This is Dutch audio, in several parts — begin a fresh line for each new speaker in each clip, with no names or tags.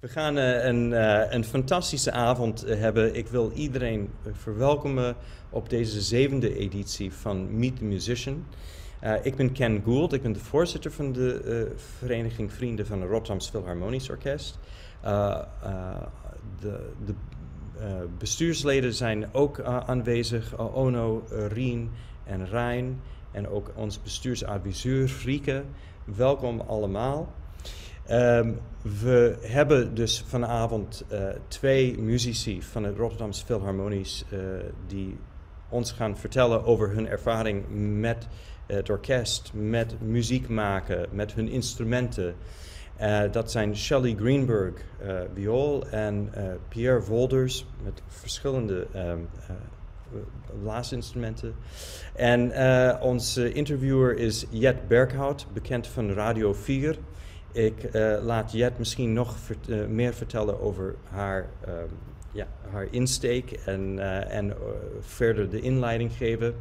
We gaan uh, een, uh, een fantastische avond hebben. Ik wil iedereen verwelkomen op deze zevende editie van Meet the Musician. Ik ben Ken Gould, ik ben de voorzitter van de Vereniging Vrienden van het Rotterdams Philharmonisch Orkest. de, de bestuursleden zijn ook aanwezig, Ono, Rien en Rijn. En ook ons bestuursadviseur Frieke. Welkom allemaal. Um, we hebben dus vanavond uh, twee muzici van het Rotterdamse Philharmonisch uh, die ons gaan vertellen over hun ervaring met het orkest, met muziek maken, met hun instrumenten. Uh, dat zijn Shelley Greenberg, viool, en Pierre Wolders met verschillende um, blaasinstrumenten. En onze interviewer is Jet Berghout, bekend van Radio 4. Ik uh, laat Jet misschien nog uh, meer vertellen over haar, uh, ja, haar insteek en, eh, en verder de inleiding geven.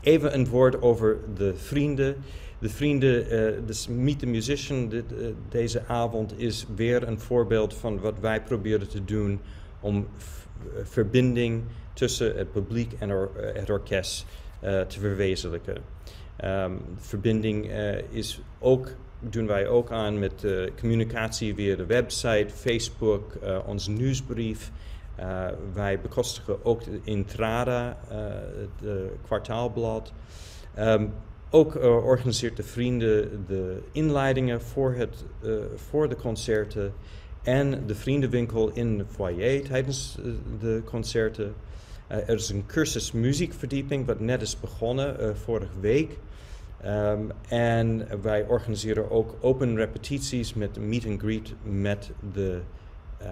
Even een woord over de vrienden. De vrienden, dus Meet the Musician deze avond is weer een voorbeeld van wat wij proberen te doen om verbinding tussen het publiek en het orkest te verwezenlijken. Um, verbinding is ook doen wij ook aan met uh, communicatie via de website, Facebook, uh, ons nieuwsbrief. Uh, wij bekostigen ook de Intrada, het kwartaalblad. Um, ook organiseert de Vrienden de inleidingen voor, het, voor de concerten en de Vriendenwinkel in de foyer tijdens de concerten. er is een cursus muziekverdieping wat net is begonnen vorige week. Um, en wij organiseren ook open repetities met meet and greet met de, uh,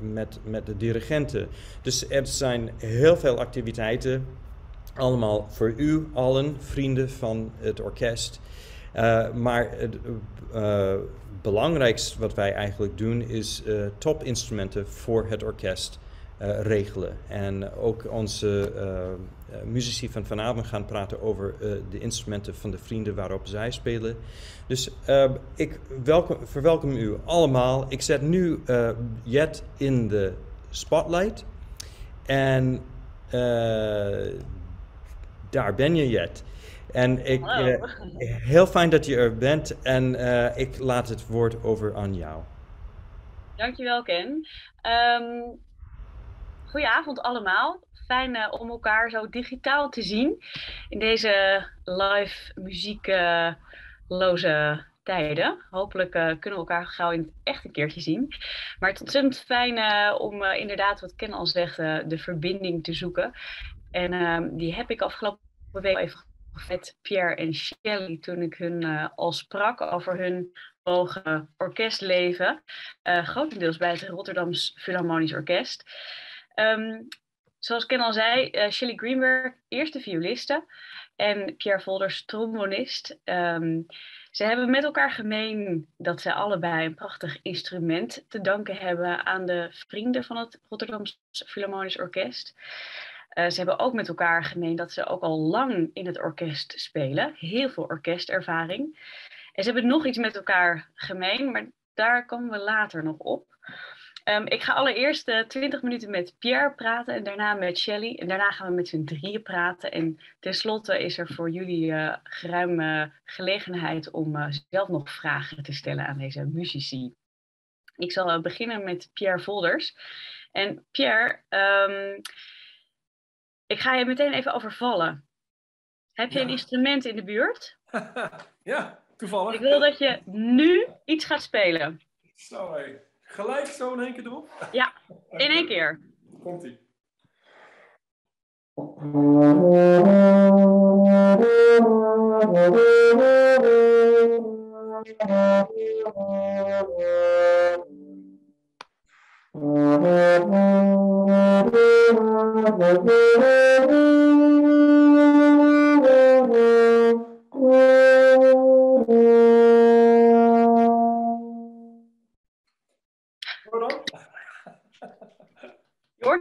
met, met de dirigenten. Dus er zijn heel veel activiteiten, allemaal voor u allen, vrienden van het orkest. Uh, maar het uh, belangrijkste wat wij eigenlijk doen is topinstrumenten voor het orkest regelen. En ook onze uh, muzici van vanavond gaan praten over uh, de instrumenten van de vrienden waarop zij spelen. Dus ik welkom, verwelkom u allemaal. Ik zet nu Jet in de spotlight. En daar ben je, Jet. En ik, heel fijn dat je er bent en ik laat het woord over aan jou.
Dankjewel, Ken. Um, goedenavond allemaal fijn uh, om elkaar zo digitaal te zien in deze live muziekloze tijden. Hopelijk uh, kunnen we elkaar gauw in het echt een keertje zien. Maar het is ontzettend fijn uh, om inderdaad, wat Ken al zegt, de verbinding te zoeken. En ehm, die heb ik afgelopen week even met Pierre en Shelley toen ik hun al sprak over hun mogen orkestleven. grotendeels bij het Rotterdams Philharmonisch Orkest. Um, zoals Ken al zei, uh, Shelley Greenberg, eerste violiste. En Pierre Volders, trombonist. Um, ze hebben met elkaar gemeen dat ze allebei een prachtig instrument te danken hebben aan de vrienden van het Rotterdamse Philharmonisch Orkest. Uh, ze hebben ook met elkaar gemeen dat ze ook al lang in het orkest spelen. Heel veel orkestervaring. En ze hebben nog iets met elkaar gemeen, maar daar komen we later nog op. Um, ik ga allereerst uh, eh, 20 minuten met Pierre praten en daarna met Shelly. En daarna gaan we met z'n drieën praten. En tenslotte is er voor jullie uh, geruime gelegenheid om uh, zelf nog vragen te stellen aan deze muzici. Ik zal beginnen met Pierre Volders. En Pierre, um, ik ga je meteen even overvallen. Heb je een instrument in de buurt?
ja, toevallig.
Ik wil dat je nu iets gaat spelen.
Sorry. Gelijk zo in één keer erop?
Ja, in één keer.
Komt-ie.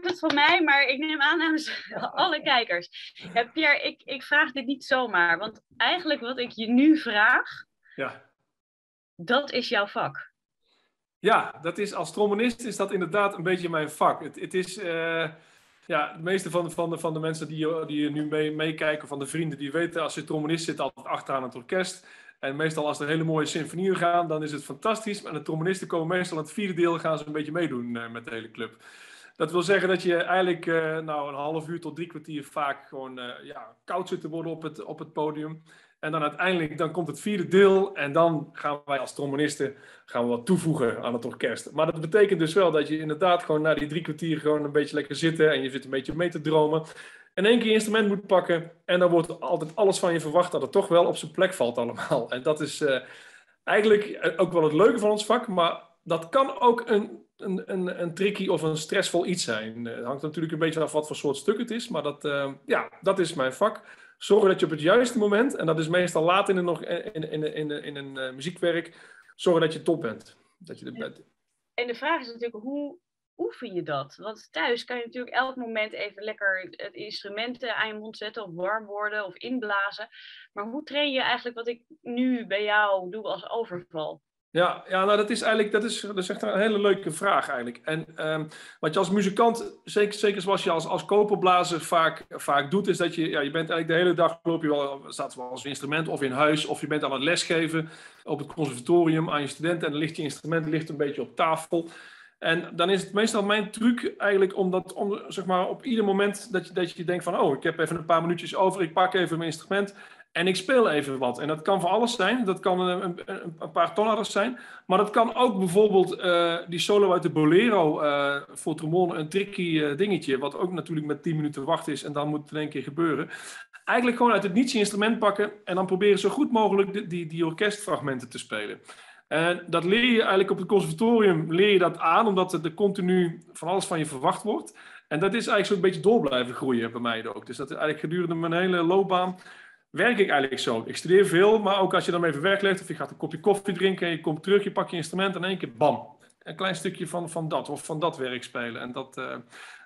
Van mij, maar ik neem aan namens alle kijkers. Ja, Pierre, ik, ik vraag dit niet zomaar, want eigenlijk wat ik je nu vraag,
ja.
dat is jouw vak.
Ja, dat is, als trombonist is dat inderdaad een beetje mijn vak. Het, het is, uh, ja, de meeste van, van, de, van de mensen die, die nu mee, meekijken, van de vrienden, die weten als je trombonist zit altijd achteraan het orkest. En meestal als er hele mooie symfonieën gaan, dan is het fantastisch. Maar de trombonisten komen meestal in het vierde deel, gaan ze een beetje meedoen uh, met de hele club. Dat wil zeggen dat je eigenlijk uh, nou, een half uur tot drie kwartier vaak gewoon ja, koud zit te worden op het, op het podium. En dan uiteindelijk dan komt het vierde deel en dan gaan wij als trombonisten gaan we wat toevoegen aan het orkest. Maar dat betekent dus wel dat je inderdaad gewoon na die drie kwartier gewoon een beetje lekker zitten en je zit een beetje mee te dromen. En één keer je instrument moet pakken en dan wordt altijd alles van je verwacht dat het toch wel op zijn plek valt allemaal. En dat is uh, eigenlijk ook wel het leuke van ons vak, maar dat kan ook een, een, een, een tricky of een stressvol iets zijn. Het hangt natuurlijk een beetje af wat voor soort stuk het is, maar dat, uh, ja, dat is mijn vak zorgen dat je op het juiste moment, en dat is meestal laat in, een, nog, in, in, in, in een uh, muziekwerk, zorgen dat je top bent. Dat je er bent.
En de vraag is natuurlijk, hoe oefen je dat? Want thuis kan je natuurlijk elk moment even lekker het instrument aan je mond zetten, of warm worden, of inblazen. Maar hoe train je eigenlijk wat ik nu bij jou doe als overval?
Ja, ja nou dat is eigenlijk dat is, dat is een hele leuke vraag eigenlijk. En um, wat je als muzikant, zeker, zeker zoals je als, als koperblazer vaak, vaak doet, is dat je, ja, je bent eigenlijk de hele dag, loop je wel, staat wel als instrument of in huis, of je bent aan het lesgeven op het conservatorium aan je studenten en dan ligt je instrument ligt een beetje op tafel. En dan is het meestal mijn truc eigenlijk om dat, om, zeg maar, op ieder moment dat je, dat je denkt van, oh, ik heb even een paar minuutjes over, ik pak even mijn instrument en ik speel even wat. En dat kan voor alles zijn. Dat kan een, een, een paar tonladders zijn. Maar dat kan ook bijvoorbeeld uh, die solo uit de Bolero uh, voor trombone. Een tricky uh, dingetje. Wat ook natuurlijk met 10 minuten wachten is. En dan moet het in één keer gebeuren. Eigenlijk gewoon uit het niets instrument pakken. En dan proberen zo goed mogelijk die, die orkestfragmenten te spelen. En dat leer je eigenlijk op het conservatorium leer je dat aan. Omdat er continu van alles van je verwacht wordt. En dat is eigenlijk zo'n beetje door blijven groeien bij mij ook. Dus dat is eigenlijk gedurende mijn hele loopbaan werk ik eigenlijk zo. Ik studeer veel, maar ook als je dan even weglegt of je gaat een kopje koffie drinken, je komt terug, je pakt je instrument en in één keer bam. Een klein stukje van, van dat of van dat werk spelen. En dat, uh,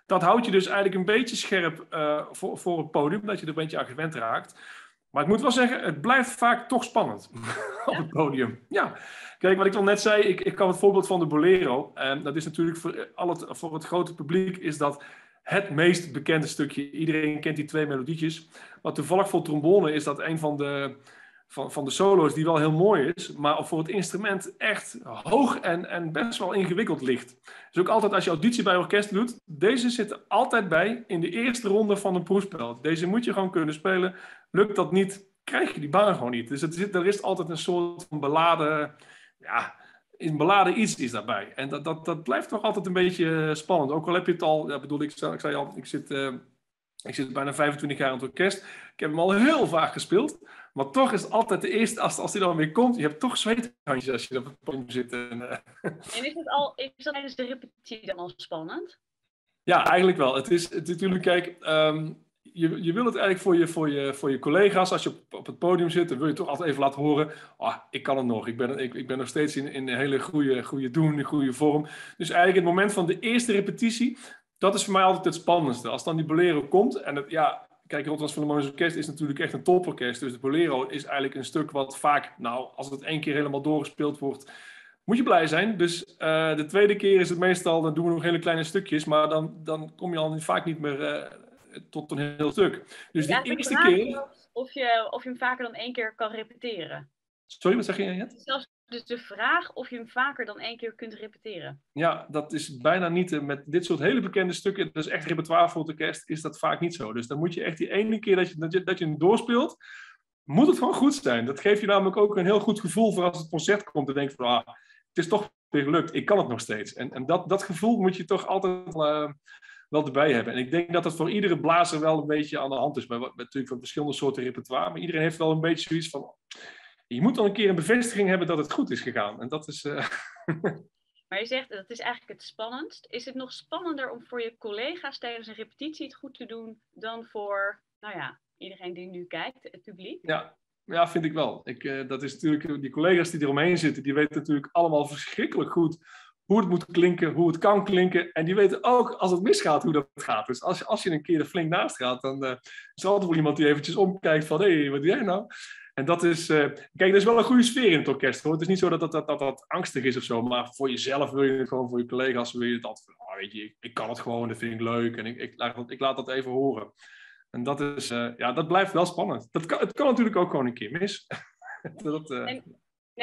dat houdt je dus eigenlijk een beetje scherp uh, voor, voor het podium, dat je er een beetje aan gewend raakt. Maar ik moet wel zeggen, het blijft vaak toch spannend op het podium. Ja, kijk, wat ik al net zei, ik, ik kan het voorbeeld van de Bolero. En dat is natuurlijk voor, al het, voor het grote publiek is dat het meest bekende stukje. Iedereen kent die twee melodietjes. Wat toevallig voor trombone is dat een van de, van, van de solo's die wel heel mooi is, maar voor het instrument echt hoog en, en best wel ingewikkeld ligt. Dus ook altijd als je auditie bij orkest doet, deze zit er altijd bij in de eerste ronde van een proefspel. Deze moet je gewoon kunnen spelen. Lukt dat niet, krijg je die baan gewoon niet. Dus het zit, er is altijd een soort van beladen, ja, in beladen iets is daarbij. En dat, dat, dat blijft toch altijd een beetje spannend. Ook al heb je het al, ja, bedoel, ik, ik zei al, ik zit, uh, ik zit bijna 25 jaar in het orkest. Ik heb hem al heel vaak gespeeld. Maar toch is het altijd de eerste, als, als die dan weer komt, je hebt toch zweethandjes als je op het podium zit. En, uh...
en is, het al, is dat tijdens de repetitie dan al spannend?
Ja, eigenlijk wel. Het is, het, natuurlijk, kijk, um, je, je wil het eigenlijk voor je, voor je, voor je collega's, als je op, op het podium zit, dan wil je toch altijd even laten horen, ah, ik kan het nog, ik ben, ik, ik ben nog steeds in, in een hele goede, goede doen, in goede vorm. Dus eigenlijk het moment van de eerste repetitie, dat is voor mij altijd het spannendste. Als dan die bolero komt, en het, ja, kijk, Rotterdam Philharmonisch Orkest is natuurlijk echt een toporkest, dus de bolero is eigenlijk een stuk wat vaak, nou, als het één keer helemaal doorgespeeld wordt, moet je blij zijn. Dus uh, de tweede keer is het meestal, dan doen we nog hele kleine stukjes, maar dan, dan kom je al vaak niet meer... Uh, tot een heel stuk. Dus
ja,
die eerste keer.
Of je, of je hem vaker dan één keer kan repeteren.
Sorry, wat zeg je, Jet?
Zelfs dus de vraag of je hem vaker dan één keer kunt repeteren.
Ja, dat is bijna niet. Met dit soort hele bekende stukken, dus echt repertoire voor het orkest, is dat vaak niet zo. Dus dan moet je echt die ene keer dat je, dat je, dat je hem doorspeelt, moet het gewoon goed zijn. Dat geeft je namelijk ook een heel goed gevoel voor als het concert komt. En denk van, ah, het is toch weer gelukt, ik kan het nog steeds. En, en dat, dat gevoel moet je toch altijd uh, wel erbij hebben. En ik denk dat dat voor iedere blazer wel een beetje aan de hand is. Met, met natuurlijk van verschillende soorten repertoire. Maar iedereen heeft wel een beetje zoiets van... Je moet dan een keer een bevestiging hebben dat het goed is gegaan. En dat is... Uh...
Maar je zegt, dat is eigenlijk het spannendst. Is het nog spannender om voor je collega's tijdens een repetitie het goed te doen... dan voor, nou ja, iedereen die nu kijkt, het publiek?
Ja, ja, vind ik wel. Ik, uh, dat is natuurlijk, die collega's die eromheen zitten, die weten natuurlijk allemaal verschrikkelijk goed hoe het moet klinken, hoe het kan klinken. En die weten ook als het misgaat hoe dat gaat. Dus als je, als je een keer er flink naast gaat, dan is er altijd wel iemand die eventjes omkijkt van hé, hey, wat doe jij nou? En dat is, uh, kijk, er is wel een goede sfeer in het orkest. Hoor. Het is niet zo dat dat, dat, dat, dat angstig is of zo, maar voor jezelf wil je het gewoon, voor je collega's wil je het altijd, oh, weet je, ik, ik, kan het gewoon, dat vind ik leuk en ik, ik, laat, ik laat dat even horen. En dat is, uh, ja, dat blijft wel spannend. Dat kan, het kan natuurlijk ook gewoon een keer mis.
dat, en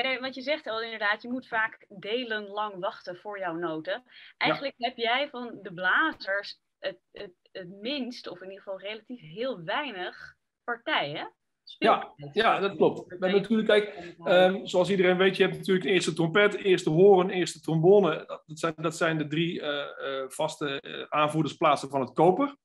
Nee, want je zegt al inderdaad, je moet vaak delen lang wachten voor jouw noten. Eigenlijk heb jij van de blazers het, het, het minst, of in ieder geval relatief heel weinig partijen.
Ja, ja, dat klopt. Hebben natuurlijk, kijk, um, zoals iedereen weet, je hebt natuurlijk eerste trompet, eerste horen, eerste trombone. Dat zijn, dat zijn de drie uh, uh, vaste uh, aanvoerdersplaatsen van het koper.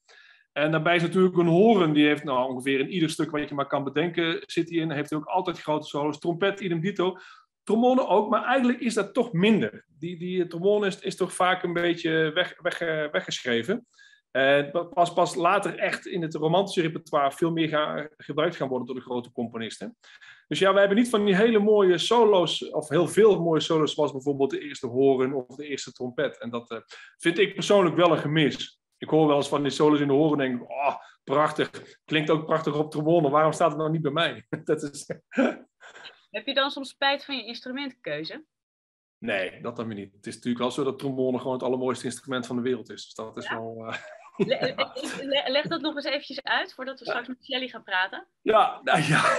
En daarbij is natuurlijk een horen, die heeft nou ongeveer in ieder stuk wat je maar kan bedenken, zit hij in. Heeft hij ook altijd grote solos. Trompet, idem dito. Trombone ook, maar eigenlijk is dat toch minder. Die, die trombone is, toch vaak een beetje weg, weg, eh, weggeschreven. En pas, pas later echt in het romantische repertoire veel meer gaan, gebruikt gaan worden door de grote componisten. Dus ja, wij hebben niet van die hele mooie solo's, of heel veel mooie solo's, zoals bijvoorbeeld de eerste horen of de eerste trompet. En dat uh, vind ik persoonlijk wel een gemis ik hoor wel eens van die solos in de horen en denk oh, prachtig. Klinkt ook prachtig op trombone. Waarom staat het nou niet bij mij? dat is...
Heb je dan soms spijt van je instrumentenkeuze?
Nee, dat dan weer niet. Het is natuurlijk wel zo dat trombone gewoon het allermooiste instrument van de wereld is. Dus dat is wel... Uh...
leg dat nog eens eventjes uit voordat we straks met Shelly gaan praten.
Ja, nou ja.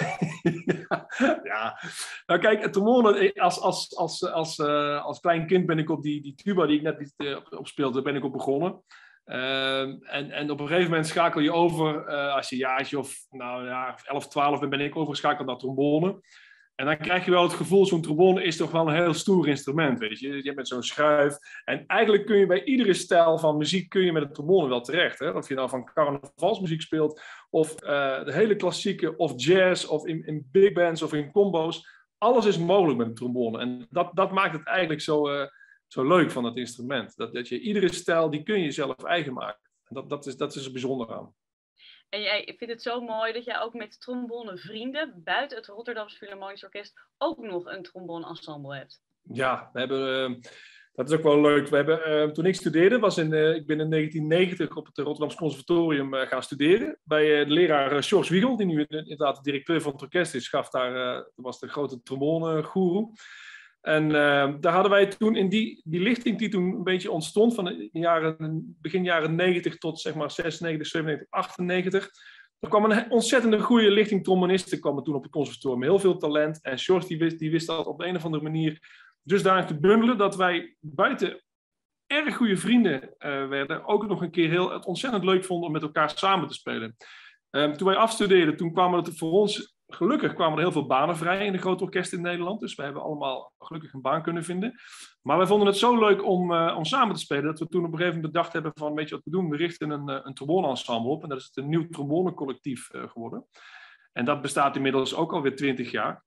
ja. Nou kijk, het trombone, als, als, als, als, uh, als klein kind ben ik op die, die tuba die ik net uh, op speelde, ben ik op begonnen. Ehm, en, en op een gegeven moment schakel je over, uh, als je een jaartje of nou, ja, 11, 12 bent, ben ik overgeschakeld naar trombone. En dan krijg je wel het gevoel, zo'n trombone is toch wel een heel stoer instrument, weet je. Je hebt met zo'n schuif. En eigenlijk kun je bij iedere stijl van muziek kun je met een trombone wel terecht. Hè? Of je nou van carnavalsmuziek speelt, of uh, de hele klassieke, of jazz, of in, in big bands, of in combo's. Alles is mogelijk met een trombone. En dat, dat maakt het eigenlijk zo... Uh, zo leuk van het instrument. Dat, dat je iedere stijl, die kun je zelf eigen maken. En dat, dat, is, dat is er bijzonder aan.
En jij vindt het zo mooi dat jij ook met trombone vrienden buiten het Rotterdamse Philharmonisch Orkest ook nog een trombone ensemble hebt.
Ja, we hebben, uh, dat is ook wel leuk. We hebben, uh, toen ik studeerde, was in, uh, ik ben in 1990 op het Rotterdamse Conservatorium gaan studeren. Bij de leraar George Wiegel, die nu inderdaad de directeur van het orkest is, gaf daar, dat was de grote trombone-goeroe. En uh, daar hadden wij toen in die, die lichting die toen een beetje ontstond, van de jaren, begin jaren 90 tot zeg maar 96, 97, 98. Er kwam een ontzettende goede lichting trombonisten kwamen toen op het conservatorium. Heel veel talent. En George die wist, die wist dat op een of andere manier dusdanig te bundelen dat wij buiten erg goede vrienden uh, werden. Ook nog een keer heel, het ontzettend leuk vonden om met elkaar samen te spelen. Um, toen wij afstudeerden, toen kwamen het voor ons gelukkig kwamen er heel veel banen vrij in de grote orkesten in Nederland. Dus we hebben allemaal gelukkig een baan kunnen vinden. Maar wij vonden het zo leuk om, uh, om samen te spelen, dat we toen op een gegeven moment bedacht hebben van, weet je wat we doen? We richten een, uh, een trombone-ensemble op. En dat is het een nieuw trombone-collectief uh, geworden. En dat bestaat inmiddels ook alweer twintig jaar.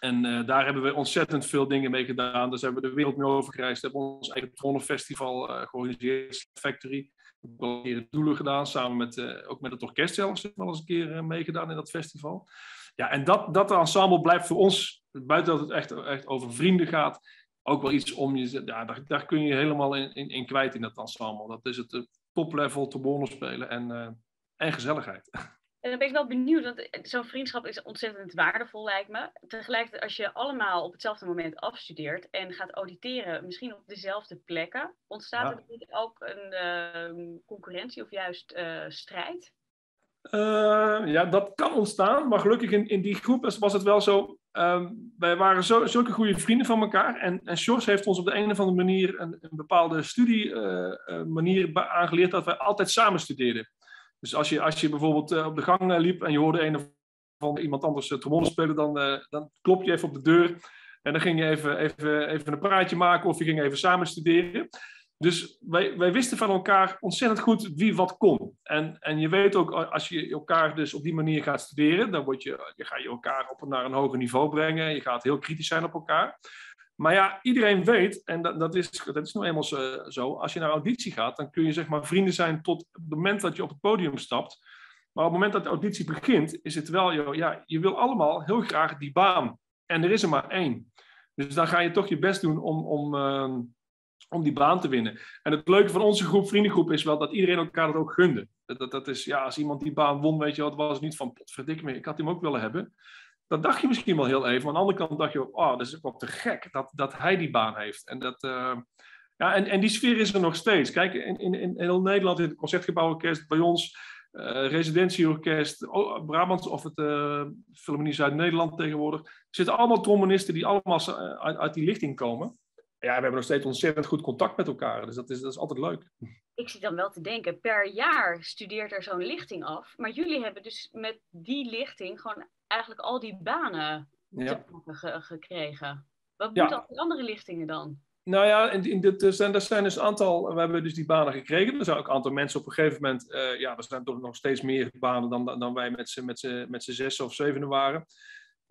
En daar hebben we ontzettend veel dingen mee gedaan. Dus hebben we de wereld mee overgereisd. Hebben ons eigen trombonefestival georganiseerd, Factory. We hebben al een keer doelen gedaan, samen met, ook met het orkest zelfs. Wel eens een keer meegedaan in dat festival. Ja, en dat, dat ensemble blijft voor ons, buiten dat het echt, echt over vrienden gaat, ook wel iets om je. Ja, daar, daar kun je helemaal in, in, in kwijt in dat ensemble. Dat is het top-level trombone spelen en, uh, en gezelligheid.
En dan ben ik wel benieuwd, want zo'n vriendschap is ontzettend waardevol, lijkt me. Tegelijkertijd, als je allemaal op hetzelfde moment afstudeert en gaat auditeren, misschien op dezelfde plekken, ontstaat er niet ook een uh, concurrentie of juist uh, strijd?
Uh, ja, dat kan ontstaan, maar gelukkig in, in die groep was het wel zo. Um, wij waren zo, zulke goede vrienden van elkaar. En, en Sjors heeft ons op de een of andere manier een, een bepaalde studie uh, manier aangeleerd dat wij altijd samen studeerden. Dus als je, als je bijvoorbeeld op de gang liep en je hoorde een of van iemand anders trombone spelen, dan, dan klop je even op de deur. En dan ging je even, even, even een praatje maken of je ging even samen studeren. Dus wij, wij wisten van elkaar ontzettend goed wie wat kon. En, en je weet ook, als je elkaar dus op die manier gaat studeren, dan word je, je ga je elkaar op naar een hoger niveau brengen. Je gaat heel kritisch zijn op elkaar. Maar ja, iedereen weet, en dat, dat, is, dat is nou eenmaal zo, als je naar auditie gaat, dan kun je zeg maar vrienden zijn tot het moment dat je op het podium stapt. Maar op het moment dat de auditie begint, is het wel, ja, je wil allemaal heel graag die baan. En er is er maar één. Dus dan ga je toch je best doen om, om, ehm, om die baan te winnen. En het leuke van onze groep, vriendengroep, is wel dat iedereen elkaar dat ook gunde. Dat, dat, is, ja, als iemand die baan won, weet je wat, was niet van, verdikke me, ik had hem ook willen hebben. Dat dacht je misschien wel heel even. Maar aan de andere kant dacht je, oh, dat is ook wel te gek dat, dat hij die baan heeft. En, dat, uh, ja, en, en die sfeer is er nog steeds. Kijk, in, in, in heel Nederland, in het Concertgebouworkest, bij ons, uh, residentieorkest, oh, Brabant of het uh, Philharmonie Zuid-Nederland tegenwoordig. Zitten allemaal trombonisten die allemaal uit, uit die lichting komen ja, we hebben nog steeds ontzettend goed contact met elkaar. Dus dat is, dat is altijd leuk.
Ik zit dan wel te denken, per jaar studeert er zo'n lichting af. Maar jullie hebben dus met die lichting gewoon eigenlijk al die banen ja. te gekregen. Wat moeten ja. die andere lichtingen dan?
Nou ja, in, in dit, er, zijn, er zijn dus een aantal, we hebben dus die banen gekregen. Er zijn ook een aantal mensen op een gegeven moment, uh, ja, er zijn toch nog steeds meer banen dan, dan wij met z'n met met zes of zevenen waren.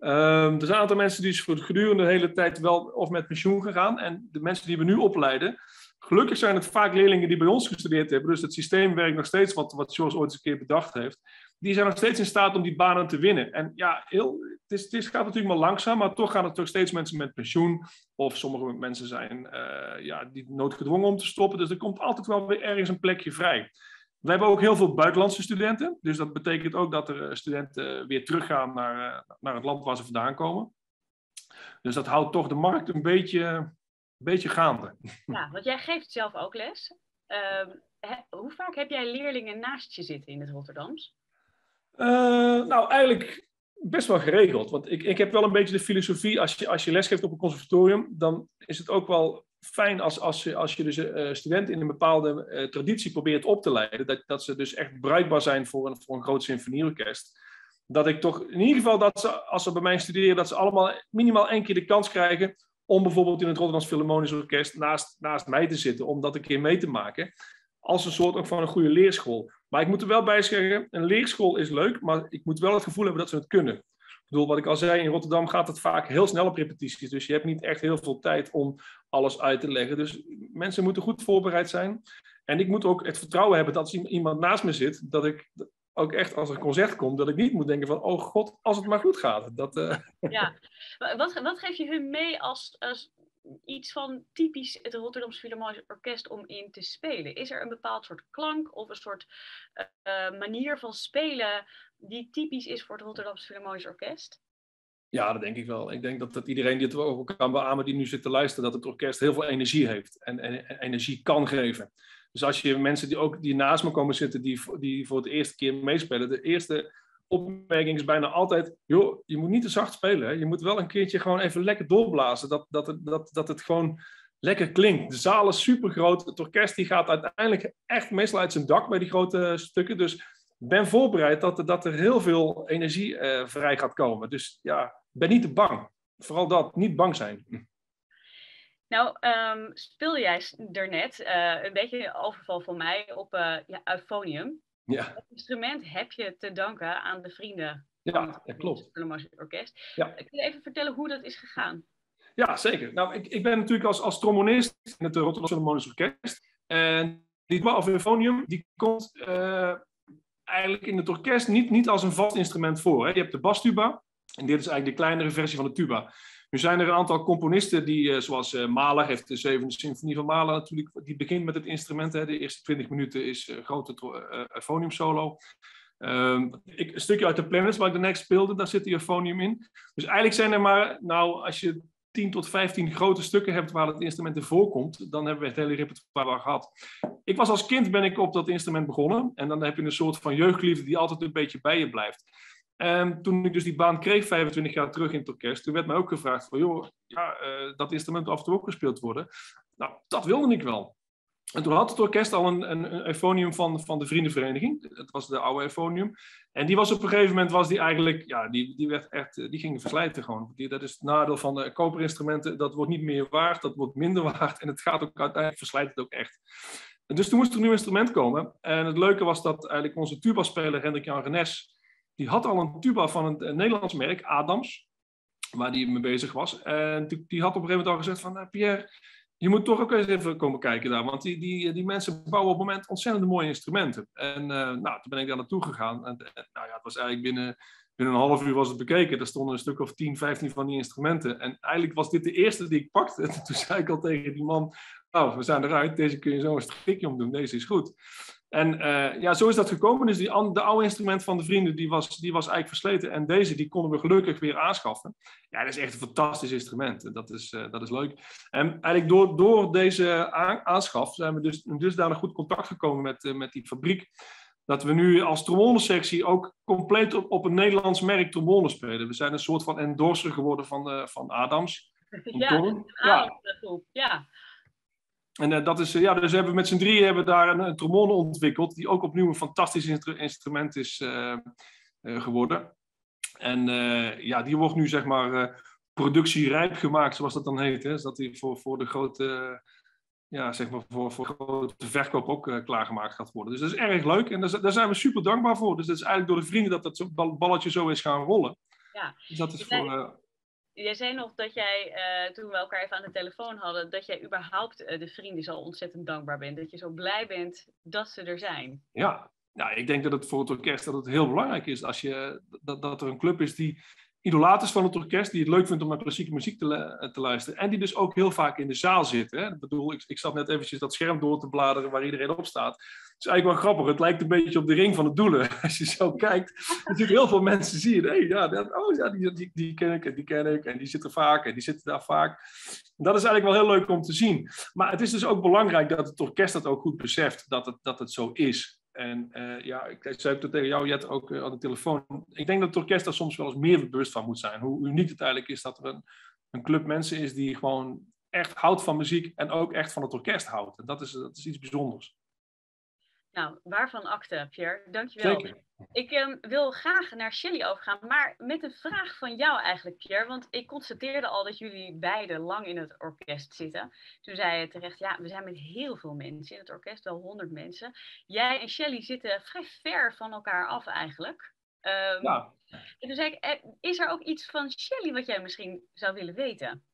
Um, er zijn een aantal mensen die voor gedurende de hele tijd wel of met pensioen gegaan. En de mensen die we nu opleiden, gelukkig zijn het vaak leerlingen die bij ons gestudeerd hebben. Dus het systeem werkt nog steeds wat, wat George ooit eens een keer bedacht heeft. Die zijn nog steeds in staat om die banen te winnen. En ja, heel, het, is, het gaat natuurlijk maar langzaam, maar toch gaan er toch steeds mensen met pensioen. Of sommige mensen zijn uh, ja, die noodgedwongen om te stoppen. Dus er komt altijd wel weer ergens een plekje vrij. We hebben ook heel veel buitenlandse studenten. Dus dat betekent ook dat er eh, studenten weer teruggaan naar, eh, naar het land waar ze vandaan komen. Dus dat houdt toch de markt een beetje, een beetje gaande.
Ja, want jij geeft zelf ook les. Uh, hoe vaak heb jij leerlingen naast je zitten in het Rotterdams?
Uh, nou, eigenlijk best wel geregeld. Want ik, ik heb wel een beetje de filosofie, als je, als je lesgeeft op een conservatorium, dan is het ook wel fijn als, als, je, als je dus uh, studenten in een bepaalde uh, traditie probeert op te leiden, dat, dat ze dus echt bruikbaar zijn voor een, voor een groot symfonieorkest. Dat ik toch in ieder geval, dat ze, als ze bij mij studeren, dat ze allemaal minimaal één keer de kans krijgen om bijvoorbeeld in het Rotterdams Philharmonisch Orkest naast, naast mij te zitten, om dat een keer mee te maken. Als een soort ook van een goede leerschool. Maar ik moet er wel bij zeggen, een leerschool is leuk, maar ik moet wel het gevoel hebben dat ze het kunnen bedoel, wat ik al zei, in Rotterdam gaat het vaak heel snel op repetities. Dus je hebt niet echt heel veel tijd om alles uit te leggen. Dus mensen moeten goed voorbereid zijn. En ik moet ook het vertrouwen hebben dat als iemand naast me zit, dat ik ook echt als er een concert komt, dat ik niet moet denken van, oh god, als het maar goed gaat. Dat, uh...
Ja, wat, wat geef je hun mee als, als iets van typisch het Rotterdamse Philharmonisch Orkest om in te spelen? Is er een bepaald soort klank of een soort uh, manier van spelen die typisch is voor het Rotterdamse Philharmonisch Orkest?
Ja, dat denk ik wel. Ik denk dat, dat iedereen die het ook kan beamen die nu zit te luisteren, dat het orkest heel veel energie heeft en, en, energie kan geven. Dus als je mensen die ook die naast me komen zitten, die, die voor het eerste keer meespelen, de eerste opmerking is bijna altijd, joh, je moet niet te zacht spelen. Hè? Je moet wel een keertje gewoon even lekker doorblazen, dat, dat, het, dat, dat het gewoon lekker klinkt. De zaal is super groot, het orkest die gaat uiteindelijk echt meestal uit zijn dak bij die grote stukken, dus ben voorbereid dat, dat er heel veel energie uh, vrij gaat komen. Dus ja, ben niet te bang. Vooral dat, niet bang zijn.
Nou, um, speel jij daarnet uh, een beetje een overval van mij op uh, ja, euphonium. Ja. Het instrument heb je te danken aan de vrienden
ja, van het
klopt. Orkest. Ja. Kun je even vertellen hoe dat is gegaan?
Ja, zeker. Nou, ik, ik ben natuurlijk als, als trombonist in het Rotterdam Philharmonisch Orkest. En die of euphonium, die komt eigenlijk in het orkest niet, niet als een vast instrument voor. Hè. Je hebt de bastuba, en dit is eigenlijk de kleinere versie van de tuba. Nu zijn er een aantal componisten die, eh, zoals uh, Mahler heeft de zevende symfonie van Mahler natuurlijk, die begint met het instrument. Hè. De eerste 20 minuten is uh, grote euphonium solo. Um, ik, een stukje uit de Planets, waar ik de next speelde, daar zit die euphonium in. Dus eigenlijk zijn er maar, nou, als je 10 tot 15 grote stukken hebt waar het instrument in voorkomt, dan hebben we het hele repertoire gehad. Ik was als kind ben ik op dat instrument begonnen en dan heb je een soort van jeugdliefde die altijd een beetje bij je blijft. En toen ik dus die baan kreeg, 25 jaar terug in het orkest, toen werd mij ook gevraagd van, joh, ja, uh, dat instrument af en toe ook gespeeld worden. Nou, dat wilde ik wel. En toen had het orkest al een, een, euphonium van, van de vriendenvereniging. Dat was de oude euphonium. En die was op een gegeven moment, was die eigenlijk, ja, die, die werd echt, die ging verslijten gewoon. Die, dat is het nadeel van de koperinstrumenten. Dat wordt niet meer waard, dat wordt minder waard. En het gaat ook uiteindelijk, verslijt het ook echt. Dus toen moest er een nieuw instrument komen. En het leuke was dat eigenlijk onze tuba-speler, Hendrik Jan Renes, die had al een tuba van een, een Nederlands merk, Adams, waar die mee bezig was. En die, die had op een gegeven moment al gezegd van, nou, Pierre je moet toch ook eens even komen kijken daar. Want die, die, die mensen bouwen op het moment ontzettend mooie instrumenten. En uh, nou, toen ben ik daar naartoe gegaan. En, nou ja, het was eigenlijk binnen, binnen een half uur was het bekeken. Er stonden een stuk of 10, 15 van die instrumenten. En eigenlijk was dit de eerste die ik pakte. En toen zei ik al tegen die man, nou, we zijn eruit. Deze kun je zo een strikje omdoen. Deze is goed. En uh, ja, zo is dat gekomen. Dus die, de oude instrument van de vrienden, die was, die was eigenlijk versleten. En deze, die konden we gelukkig weer aanschaffen. Ja, dat is echt een fantastisch instrument. Dat is, uh, dat is leuk. En eigenlijk door, door deze aanschaf zijn we dus dusdanig goed contact gekomen met, uh, met die fabriek. Dat we nu als trombonesectie ook compleet op, op een Nederlands merk trombone spelen. We zijn een soort van endorser geworden van, van Adams.
Ja, ja. ja.
En uh, dat is, uh, ja, dus hebben we met z'n drieën hebben daar een, een, trombone ontwikkeld, die ook opnieuw een fantastisch instru instrument is uh, geworden. En ja, die wordt nu zeg maar productierijp gemaakt, zoals dat dan heet. Hè? Zodat die voor, voor de grote, ja, zeg maar voor, voor grote verkoop ook klaargemaakt gaat worden. Dus dat is erg leuk en daar, daar, zijn we super dankbaar voor. Dus dat is eigenlijk door de vrienden dat dat balletje zo is gaan rollen.
Ja.
Dus dat is voor
jij zei nog dat jij, uh, toen we elkaar even aan de telefoon hadden, dat jij überhaupt uh, de vrienden zo ontzettend dankbaar bent. Dat je zo blij bent dat ze er zijn.
Ja, nou, ik denk dat het voor het orkest dat het heel belangrijk is als je, dat, dat er een club is die idolaat is van het orkest, die het leuk vindt om naar klassieke muziek te, te luisteren. En die dus ook heel vaak in de zaal zit. Hè? Ik bedoel, ik, ik zat net eventjes dat scherm door te bladeren waar iedereen op staat. Het is eigenlijk wel grappig. Het lijkt een beetje op de ring van het doelen. Als je zo kijkt, zitten heel veel mensen zie je. Hey, ja, dat, oh, ja die, die, ken ik en die ken ik. En die zitten vaak en die zitten daar vaak. Dat is eigenlijk wel heel leuk om te zien. Maar het is dus ook belangrijk dat het orkest dat ook goed beseft. Dat het, dat het zo is. En uh, ja, ik zei het tegen jou, Jet, ook uh, aan de telefoon. Ik denk dat het orkest daar soms wel eens meer bewust van moet zijn. Hoe uniek het eigenlijk is dat er een, een club mensen is die gewoon echt houdt van muziek en ook echt van het orkest houdt. En dat is, dat is iets bijzonders.
Nou, waarvan akte, Pierre? Dankjewel. Zeker. Ik um, wil graag naar Shelly overgaan, maar met een vraag van jou eigenlijk, Pierre. Want ik constateerde al dat jullie beiden lang in het orkest zitten. Toen zei je terecht, ja, we zijn met heel veel mensen in het orkest, wel honderd mensen. Jij en Shelly zitten vrij ver van elkaar af eigenlijk. Um, ja. En toen zei ik, eh, is er ook iets van Shelly wat jij misschien zou willen weten?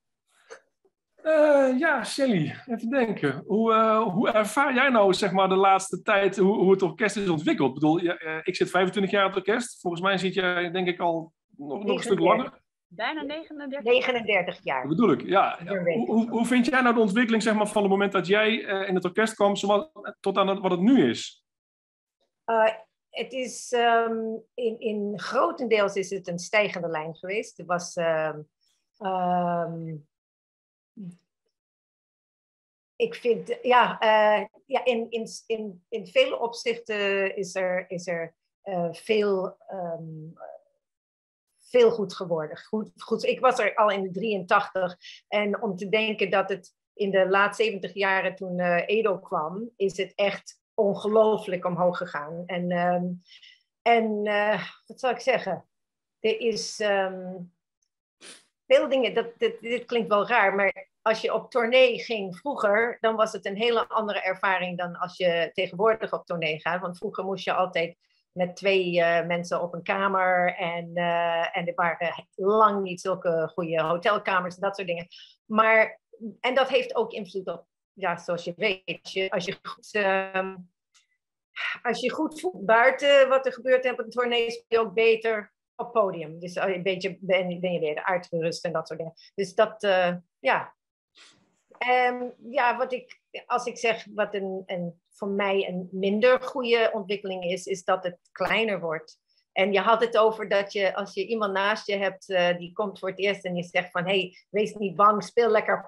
Uh, ja, Shelly, even denken. Hoe, uh, hoe ervaar jij nou zeg maar, de laatste tijd hoe, hoe het orkest is ontwikkeld? Ik bedoel, uh, ik zit 25 jaar in het orkest. Volgens mij zit jij denk ik al nog, nog een stuk langer.
Bijna 39
39 jaar.
Dat bedoel ik, ja. Hoe, hoe, hoe, vind jij nou de ontwikkeling zeg maar, van het moment dat jij in het orkest kwam tot aan wat het nu is?
het is um, in, in grotendeels is het een stijgende lijn geweest. Het was... Um, ik vind, ja, uh, ja in, in, in, in vele opzichten is er, is er uh, veel, um, veel goed geworden. Goed, goed, ik was er al in 83 en om te denken dat het in de laat 70 jaren toen uh, Edo kwam, is het echt ongelooflijk omhoog gegaan. En, um, en wat zal ik zeggen? Er is um, veel dingen, dat, dit, klinkt wel raar, maar als je op tournee ging vroeger, dan was het een hele andere ervaring dan als je tegenwoordig op tournee gaat. Want vroeger moest je altijd met twee uh, mensen op een kamer en, uh, en er waren lang niet zulke goede hotelkamers en dat soort dingen. Maar, en dat heeft ook invloed op, ja, zoals je weet, als je, als je goed... Uh, als je goed voelt buiten wat er gebeurt op een tournee, speel je ook beter op podium. Dus een beetje ben, je weer uitgerust en dat soort dingen. Dus dat, uh, ja, Um, ja, wat ik, als ik zeg wat een, een, voor mij een minder goede ontwikkeling is, is dat het kleiner wordt. En je had het over dat je, als je iemand naast je hebt, uh, die komt voor het eerst en je zegt van, hey, wees niet bang, speel lekker.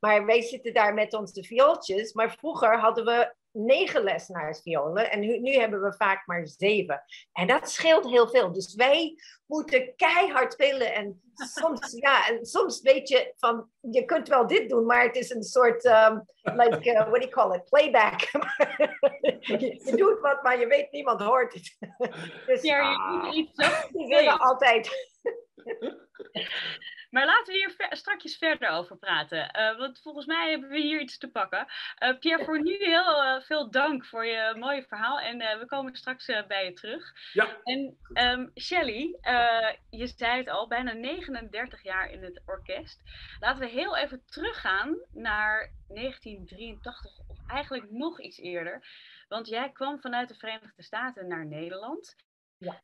Maar wij zitten daar met onze viooltjes. Maar vroeger hadden we negen lesnaars violen en nu, nu, hebben we vaak maar zeven. En dat scheelt heel veel. Dus wij moeten keihard spelen en soms, ja, en soms weet je van, je kunt wel dit doen, maar het is een soort, um, like, uh, what do you call it, playback. je, doet wat, maar je weet, niemand hoort het. dus,
ja, je moet iets zo.
Die willen altijd.
Maar laten we hier ver, straks verder over praten. Uh, want volgens mij hebben we hier iets te pakken. Uh, Pierre, voor nu heel uh, veel dank voor je mooie verhaal. En we komen straks bij je terug.
Ja.
En um, Shelly, je zei het al, bijna 39 jaar in het orkest. Laten we heel even teruggaan naar 1983, of eigenlijk nog iets eerder. Want jij kwam vanuit de Verenigde Staten naar Nederland.
Ja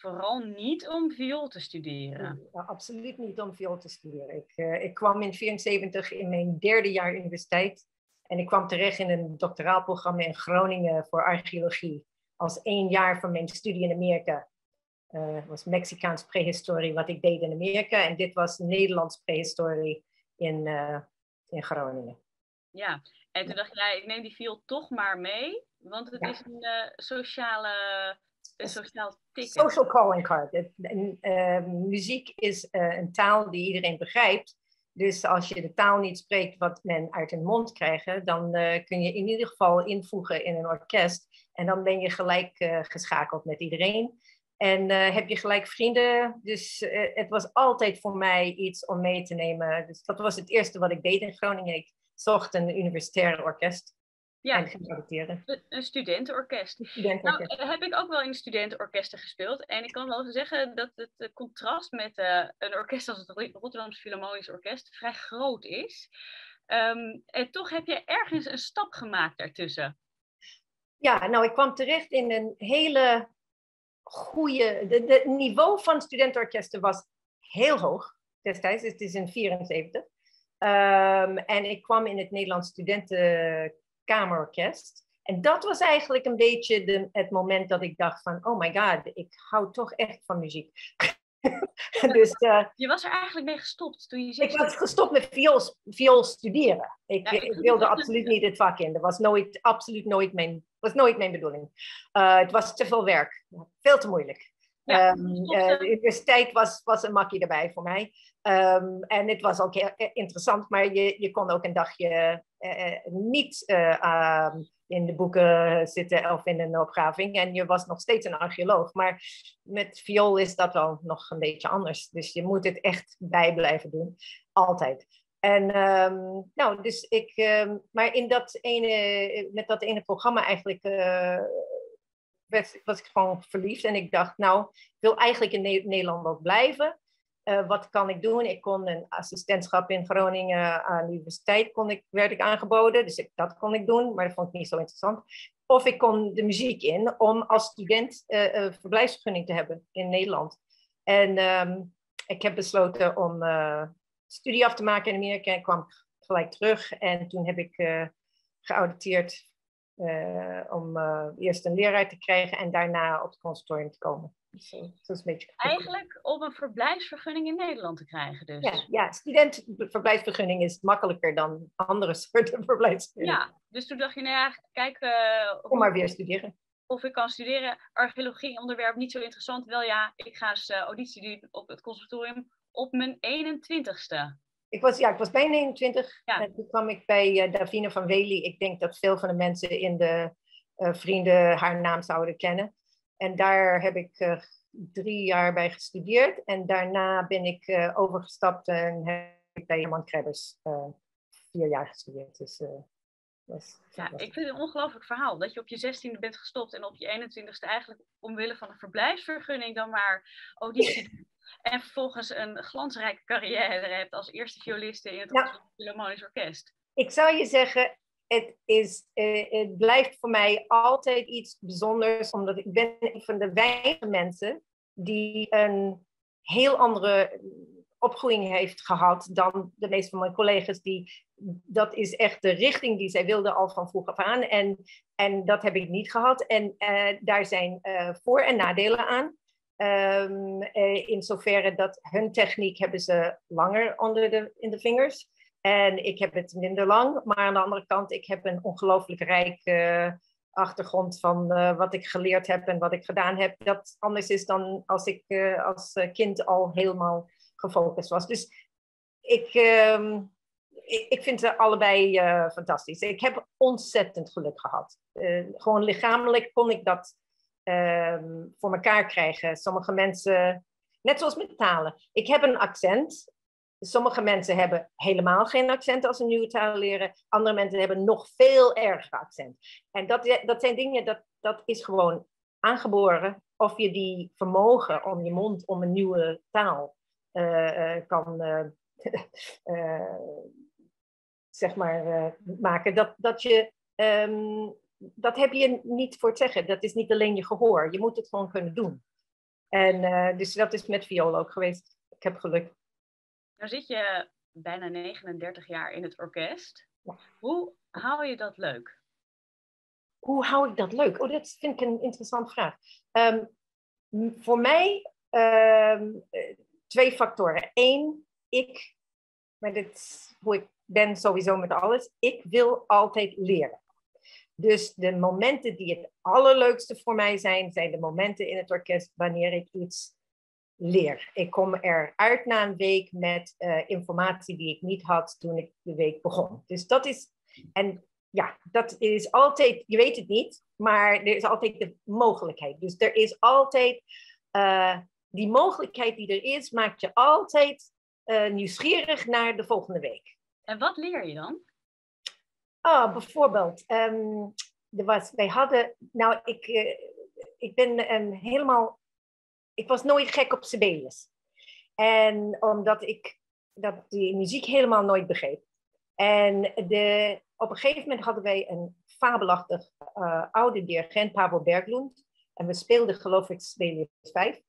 vooral niet om viool te studeren.
Ja, absoluut niet om viool te studeren. Ik, uh, ik kwam in 1974 in mijn derde jaar universiteit. En ik kwam terecht in een doctoraal programma in Groningen voor archeologie. Als één jaar van mijn studie in Amerika. Uh, was Mexicaans prehistorie wat ik deed in Amerika. En dit was Nederlands prehistorie in, uh, in Groningen.
Ja, en toen dacht jij, ik neem die viool toch maar mee. Want het is een uh, sociale een sociaal ticket.
Social calling card. Het, uh, muziek is uh, een taal die iedereen begrijpt. Dus als je de taal niet spreekt wat men uit hun mond krijgt, dan uh, kun je in ieder geval invoegen in een orkest. En dan ben je gelijk geschakeld met iedereen. En heb je gelijk vrienden. Dus het was altijd voor mij iets om mee te nemen. Dus dat was het eerste wat ik deed in Groningen. Ik zocht een universitair orkest.
Ja,
en ging adopteren.
Een studentenorkest.
Een studentenorkest.
Nou, heb ik ook wel in studentenorkesten gespeeld. En ik kan wel zeggen dat het contrast met uh, een orkest als het Rotterdamse Philharmonisch Orkest vrij groot is. Um, en toch heb je ergens een stap gemaakt daartussen.
Ja, nou, ik kwam terecht in een hele goede. Het niveau van studentenorkesten was heel hoog destijds. Het is in 74. Um, en ik kwam in het Nederlands Studenten kamerorkest. En dat was eigenlijk een beetje de, het moment dat ik dacht van, oh my god, ik hou toch echt van muziek.
dus, uh, je was er eigenlijk mee gestopt toen je
Ik was gestopt met viool, viool studeren. Ik, ja, ik, ik wilde absoluut niet het vak in. Dat was nooit, absoluut nooit mijn, was nooit mijn bedoeling. Uh, het was te veel werk. Veel te moeilijk. Ja, um, uh, de universiteit was, was een makkie erbij voor mij. Um, en het was ook heel interessant, maar je, je kon ook een dagje uh, niet uh, um, in de boeken zitten of in een opgraving. En je was nog steeds een archeoloog. Maar met viool is dat wel nog een beetje anders. Dus je moet het echt bij blijven doen. Altijd. En um, nou, dus ik, um, maar in dat ene, met dat ene programma eigenlijk uh, was ik gewoon verliefd. En ik dacht, nou, ik wil eigenlijk in ne Nederland ook blijven. Uh, wat kan ik doen? Ik kon een assistentschap in Groningen aan de universiteit kon ik, werd ik aangeboden. Dus ik, dat kon ik doen, maar dat vond ik niet zo interessant. Of ik kon de muziek in om als student uh, uh, verblijfsvergunning te hebben in Nederland. En um, ik heb besloten om studie af te maken in Amerika. Ik kwam gelijk terug en toen heb ik geauditeerd om eerst een leraar te krijgen en daarna op het conservatorium te komen. Dus, dat is een beetje
Eigenlijk om een verblijfsvergunning in Nederland te krijgen dus.
Ja, ja studentenverblijfsvergunning is makkelijker dan andere soorten verblijfsvergunningen.
Ja, dus toen dacht je, nou ja, kijk... Uh,
Kom maar weer studeren.
Of ik kan studeren. Archeologie onderwerp niet zo interessant. Wel ja, ik ga eens uh, auditie doen op het conservatorium op mijn 21ste.
Ik was, ja, ik was bijna 21 ja. en toen kwam ik bij uh, Davine van Wely. Ik denk dat veel van de mensen in de uh, vrienden haar naam zouden kennen. En daar heb ik uh, drie jaar bij gestudeerd. En daarna ben ik overgestapt en heb ik bij Herman Krebbers vier jaar gestudeerd. Dus, was,
ja, was... ik vind het een ongelooflijk verhaal. Dat je op je zestiende bent gestopt en op je 21ste eigenlijk omwille van een verblijfsvergunning dan maar auditie En vervolgens een glansrijke carrière hebt als eerste violiste in het ja. Philharmonisch Orkest.
Ik zou je zeggen, het, is, uh, het blijft voor mij altijd iets bijzonders, omdat ik ben een van de weinige mensen die een heel andere opgroeiing heeft gehad dan de meeste van mijn collega's. Die, dat is echt de richting die zij wilden al van vroeg af aan. En, en dat heb ik niet gehad. En uh, daar zijn uh, voor- en nadelen aan. Um, in zoverre dat hun techniek hebben ze langer onder de, in de vingers. En ik heb het minder lang, maar aan de andere kant, ik heb een ongelooflijk rijk uh, achtergrond van uh, wat ik geleerd heb en wat ik gedaan heb. Dat anders is dan als ik uh, als kind al helemaal gefocust was. Dus ik, uh, ik, ik, vind ze allebei fantastisch. Ik heb ontzettend geluk gehad. gewoon lichamelijk kon ik dat ehm, voor elkaar krijgen. Sommige mensen, net zoals met talen. Ik heb een accent Sommige mensen hebben helemaal geen accent als ze een nieuwe taal leren. Andere mensen hebben nog veel erger accent. En dat, dat zijn dingen, dat, dat is gewoon aangeboren. Of je die vermogen om je mond om een nieuwe taal uh, uh, kan uh, zeg maar, maken. Dat, dat, je, um, dat heb je niet voor het zeggen. Dat is niet alleen je gehoor. Je moet het gewoon kunnen doen. En uh, dus dat is met viool ook geweest. Ik heb geluk.
Nou zit je bijna 39 jaar in het orkest. Hoe hou je dat leuk?
Hoe hou ik dat leuk? Oh, dat vind ik een interessante vraag. Um, voor mij um, twee factoren. Eén, ik, maar dit is hoe ik ben sowieso met alles. Ik wil altijd leren. Dus de momenten die het allerleukste voor mij zijn, zijn de momenten in het orkest wanneer ik iets leer. Ik kom eruit na een week met uh, informatie die ik niet had toen ik de week begon. Dus dat is, en ja, dat is altijd, je weet het niet, maar er is altijd de mogelijkheid. Dus er is altijd, uh, die mogelijkheid die er is, maakt je altijd uh, nieuwsgierig naar de volgende week.
En wat leer je dan?
Ah, bijvoorbeeld, um, er was, wij hadden, nou, ik, uh, ik ben een helemaal, ik was nooit gek op Sibelius. En omdat ik dat die muziek helemaal nooit begreep. En de, op een gegeven moment hadden wij een fabelachtig uh, oude dirigent, Pavel Berglund. En we speelden geloof ik Sibelius 5.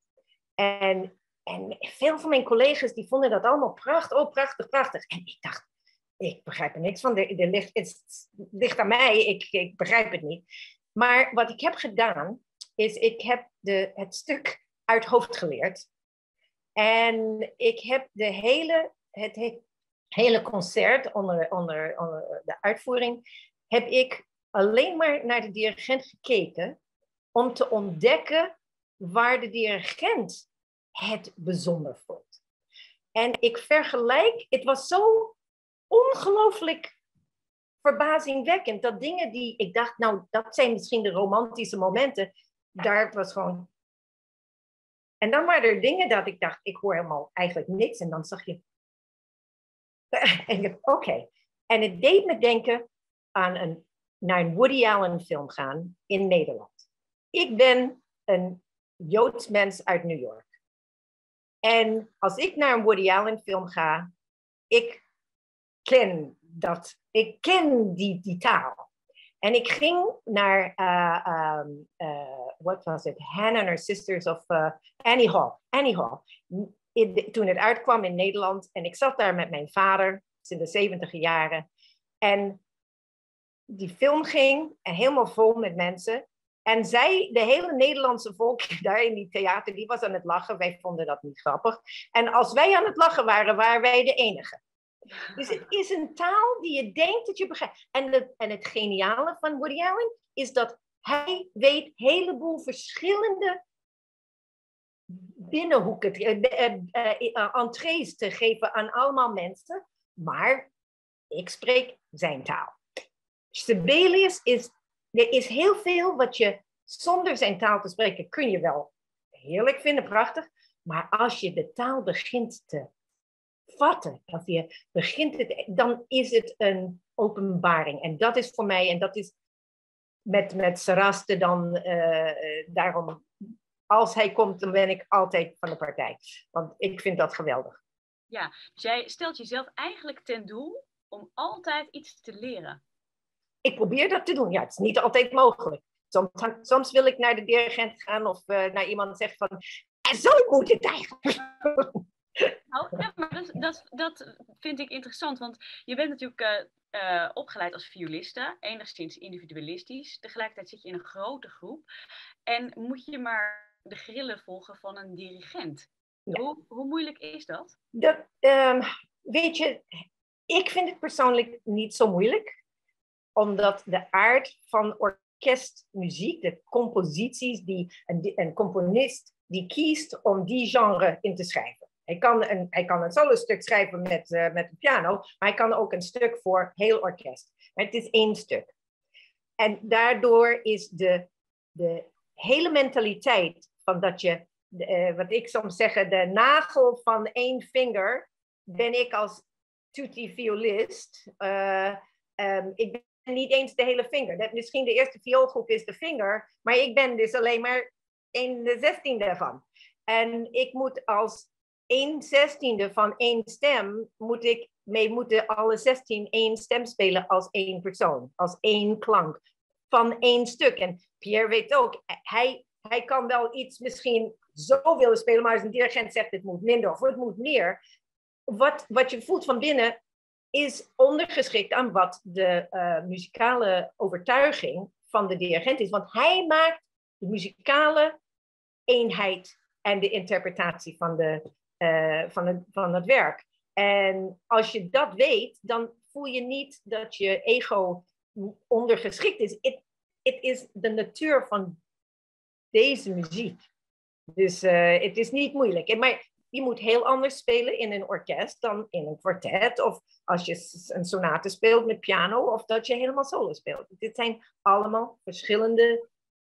En, en veel van mijn collega's die vonden dat allemaal prachtig. Oh, prachtig, prachtig. En ik dacht, ik begrijp er niks van. De, de ligt, het ligt aan mij, ik, ik begrijp het niet. Maar wat ik heb gedaan, is ik heb de, het stuk uit hoofd geleerd. En ik heb de hele, het hele concert onder, onder, onder de uitvoering, heb ik alleen maar naar de dirigent gekeken om te ontdekken waar de dirigent het bijzonder vond. En ik vergelijk, het was zo ongelooflijk verbazingwekkend. Dat dingen die ik dacht, nou, dat zijn misschien de romantische momenten. Daar was gewoon. En dan waren er dingen dat ik dacht, ik hoor helemaal eigenlijk niks. En dan zag je. En ik oké. En het deed me denken aan een, naar een Woody Allen film gaan in Nederland. Ik ben een Joods mens uit New York. En als ik naar een Woody Allen film ga, ik ken dat. Ik ken die, die taal. En ik ging naar, uh, wat was het? Hannah and Her Sisters of uh, Annie Hall. Annie Hall. Toen het uitkwam in Nederland. En ik zat daar met mijn vader, in de zeventig jaren. En die film ging helemaal vol met mensen. En zij, de hele Nederlandse volk daar in die theater, die was aan het lachen. Wij vonden dat niet grappig. En als wij aan het lachen waren, waren wij de enige. Dus het is een taal die je denkt dat je begrijpt. En, de, en het geniale van Woody is dat hij weet een heleboel verschillende binnenhoeken, uh, uh, entrees te geven aan allemaal mensen. Maar ik spreek zijn taal. Sibelius is, er is heel veel wat je zonder zijn taal te spreken kun je wel heerlijk vinden, prachtig. Maar als je de taal begint te vatten, als je begint het, dan is het een openbaring. En dat is voor mij, en dat is met, met Saraste dan, uh, daarom, als hij komt, dan ben ik altijd van de partij. Want ik vind dat geweldig.
Ja, dus jij stelt jezelf eigenlijk ten doel om altijd iets te leren.
Ik probeer dat te doen, ja, het is niet altijd mogelijk. Soms, soms wil ik naar de dirigent gaan of uh, naar iemand zeggen van, en zo moet het eigenlijk.
Nou, ja, maar dat, dat, dat vind ik interessant, want je bent natuurlijk uh, opgeleid als violiste, enigszins individualistisch. Tegelijkertijd zit je in een grote groep en moet je maar de grillen volgen van een dirigent. Hoe, hoe moeilijk is dat?
dat um, weet je, ik vind het persoonlijk niet zo moeilijk, omdat de aard van orkestmuziek, de composities die een, een componist die kiest om die genre in te schrijven. Hij kan een, hij kan een stuk schrijven met, uh, met piano, maar hij kan ook een stuk voor heel orkest. Het is één stuk. En daardoor is de, de hele mentaliteit van dat je, uh, wat ik soms zeggen, de nagel van één vinger, ben ik als tutti-violist. Uh, um, ik ben niet eens de hele vinger. Misschien de eerste vioolgroep is de vinger, maar ik ben dus alleen maar een de zestiende ervan. En ik moet als een zestiende van één stem moet ik mee moeten alle zestien één stem spelen als één persoon, als één klank van één stuk. En Pierre weet ook, hij hij kan wel iets misschien zo willen spelen, maar als een dirigent zegt het moet minder of het moet meer, wat, wat je voelt van binnen is ondergeschikt aan wat de uh, muzikale overtuiging van de dirigent is. Want hij maakt de muzikale eenheid en de interpretatie van, de, uh, van, het, van het werk. En als je dat weet, dan voel je niet dat je ego ondergeschikt is. Het is de natuur van deze muziek. Dus uh, het is niet moeilijk. Maar je moet heel anders spelen in een orkest dan in een kwartet. Of als je een sonate speelt met piano of dat je helemaal solo speelt. Dit zijn allemaal verschillende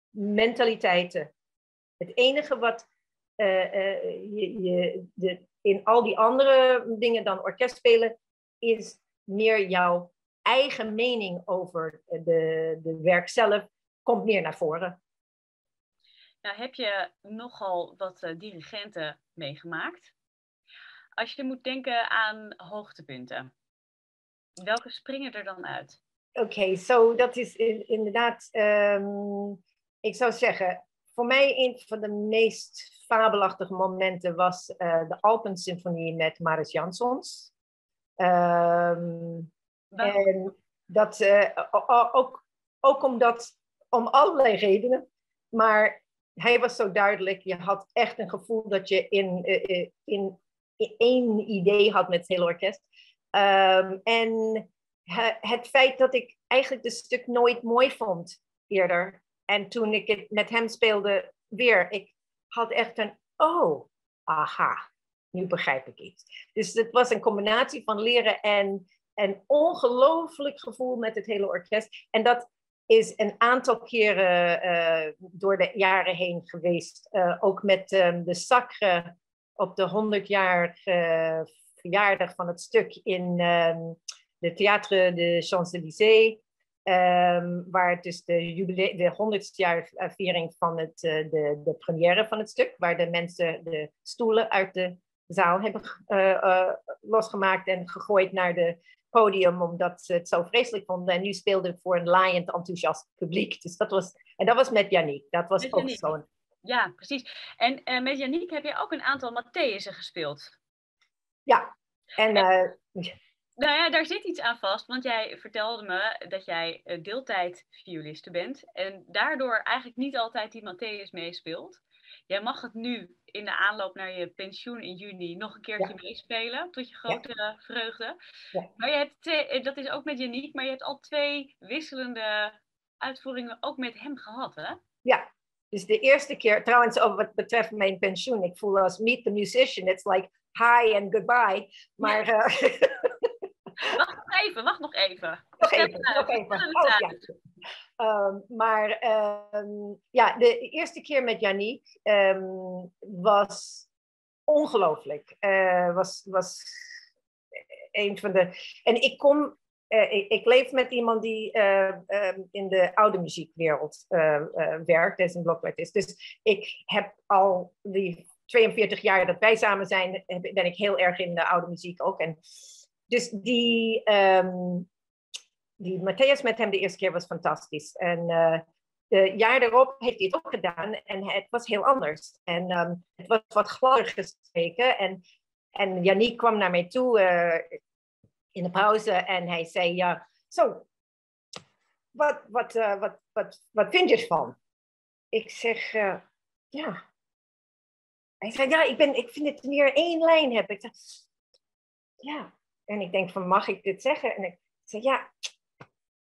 mentaliteiten. Het enige wat je, je de, in al die andere dingen dan orkest spelen, is meer jouw eigen mening over de, de werk zelf, komt meer naar voren.
Nou, heb je nogal wat uh, dirigenten meegemaakt. Als je moet denken aan hoogtepunten, welke springen er dan uit?
Oké, okay, zo dat is inderdaad, um, ik zou zeggen, voor mij een van de meest fabelachtige momenten was uh, de Alpensymfonie met Maris Jansons. Um, en dat uh, ook, ook omdat, om allerlei redenen, maar hij was zo duidelijk. Je had echt een gevoel dat je in, in, in, in één idee had met het hele orkest. Um, en het feit dat ik eigenlijk het stuk nooit mooi vond eerder. En toen ik het met hem speelde weer, ik had echt een, oh, aha, nu begrijp ik iets. Dus het was een combinatie van leren en een ongelooflijk gevoel met het hele orkest. En dat is een aantal keren uh, door de jaren heen geweest. Uh, ook met um, de Sacre op de 100-jarige verjaardag van het stuk in um, de Théâtre de Champs-Élysées. Um, waar het dus de, jubilee, de 100ste jaarviering van het, uh, de, de première van het stuk, waar de mensen de stoelen uit de zaal hebben losgemaakt en gegooid naar de podium omdat ze het zo vreselijk vonden. En nu speelde ik voor een laaiend enthousiast publiek. Dus dat was, en dat was met Yannick. Dat was ook zo'n...
Ja, precies. En met Yannick heb je ook een aantal Matthäusen gespeeld.
Ja. En, en
nou ja, daar zit iets aan vast, want jij vertelde me dat jij uh, deeltijd violiste bent en daardoor eigenlijk niet altijd die Matthäus meespeelt. Jij mag het nu in de aanloop naar je pensioen in juni nog een keertje ja. meespelen, tot je grote ja. vreugde. Ja. Maar je hebt twee, eh, dat is ook met Janiek, maar je hebt al twee wisselende uitvoeringen ook met hem gehad, hè?
Ja, dus de eerste keer, trouwens, over wat betreft mijn pensioen, ik voel als meet the musician, it's like hi and goodbye. Maar. Uh...
wacht nog even, wacht nog even.
Nog even. Oh, ja. Um, maar um, ja, de eerste keer met Yannick um, was ongelooflijk. Uh, was, was een van de. En ik kom. Uh, ik, ik, leef met iemand die uh, in de oude muziekwereld werkt, is een blokfluitist. Dus ik heb al die 42 jaar dat wij samen zijn, ben ik heel erg in de oude muziek ook. En dus die, die Matthäus met hem de eerste keer was fantastisch. En uh, de jaar daarop heeft hij het ook gedaan en het was heel anders. En um, het was wat gladder gesteken. En, en Yannick kwam naar mij toe uh, in de pauze en hij zei, ja, zo, wat, wat, uh, wat, wat, wat vind je ervan? Ik zeg, ja. Hij zei, ja, ik, ben, ik vind het meer één lijn hebben. Ik zeg, ja. En ik denk van, mag ik dit zeggen? En ik zei, ja,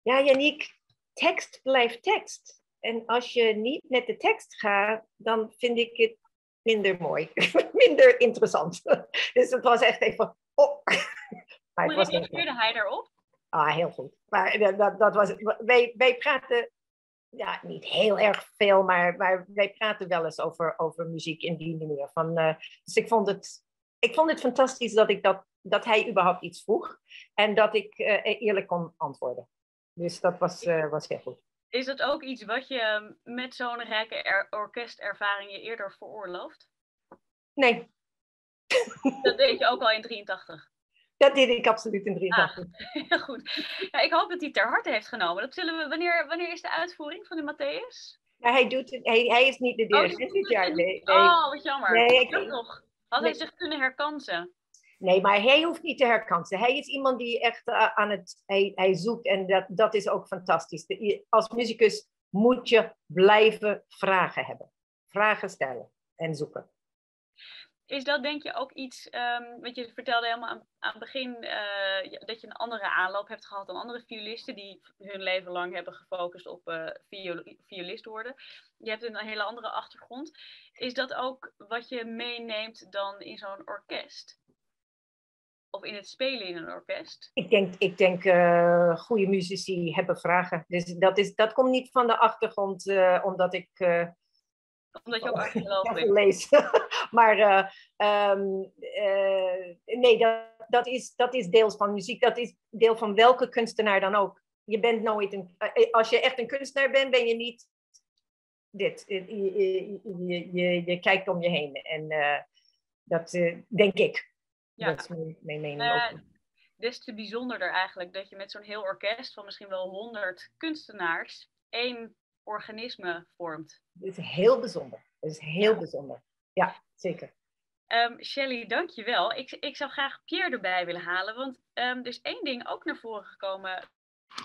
ja, Yannick, tekst blijft tekst. En als je niet met de tekst gaat, dan vind ik het minder mooi, minder interessant. dus het was echt even, oh.
maar Hoe reageerde hij erop?
Ah, heel goed. Maar dat, dat was, wij, wij praten, ja, niet heel erg veel, maar, maar wij praten wel eens over, over muziek in die manier. Van, uh, dus ik vond, het, ik vond het fantastisch dat, ik dat, dat hij überhaupt iets vroeg en dat ik uh, eerlijk kon antwoorden. Dus dat was, uh, was heel goed.
Is dat ook iets wat je ehm, met zo'n rijke orkestervaring je eerder veroorlooft?
Nee.
Dat deed je ook al in 83?
Dat deed ik absoluut in 83.
Ah, heel goed. Ja, ik hoop dat hij ter harte heeft genomen. Dat zullen we, wanneer, wanneer is de uitvoering van de Matthäus?
Maar hij, doet het, hij, hij is niet de
Oh,
dirigent
doet
dit jaar. Nee, nee.
Oh, wat jammer.
Nee, ik-
nog. Had hij zich kunnen herkansen?
Nee, maar hij hoeft niet te herkansen. Hij is iemand die echt eh, aan het... Hij, hij zoekt en dat, dat is ook fantastisch. Als muzikus moet je blijven vragen hebben. Vragen stellen en zoeken.
Is dat denk je ook iets, ehm want je vertelde helemaal aan, het begin eh, dat je een andere aanloop hebt gehad dan andere violisten die hun leven lang hebben gefocust op viol- violist worden. Je hebt een hele andere achtergrond. Is dat ook wat je meeneemt dan in zo'n orkest? Of in het spelen in een orkest?
Ik denk, ik denk eh, goede muzici hebben vragen. Dus dat, is, dat komt niet van de achtergrond, eh, omdat ik... eh,
Omdat je ook archeoloog
Ja,
bent.
lees. maar eh, ehm, eh, nee, dat, dat, is, dat is deels van muziek. Dat is deel van welke kunstenaar dan ook. Je bent nooit een. Als je echt een kunstenaar bent, ben je niet dit. Je, je, je, je, kijkt om je heen. En dat denk ik.
Ja.
Dat is mijn, mijn mening.
Eh,
ook.
des te bijzonderder eigenlijk dat je met zo'n heel orkest van misschien wel honderd kunstenaars één organisme vormt.
Het is heel bijzonder. Het is heel
Ja.
bijzonder. Ja, zeker.
Ehm Shelly, dankjewel. Ik, ik zou graag Pierre erbij willen halen, want ehm, er is één ding ook naar voren gekomen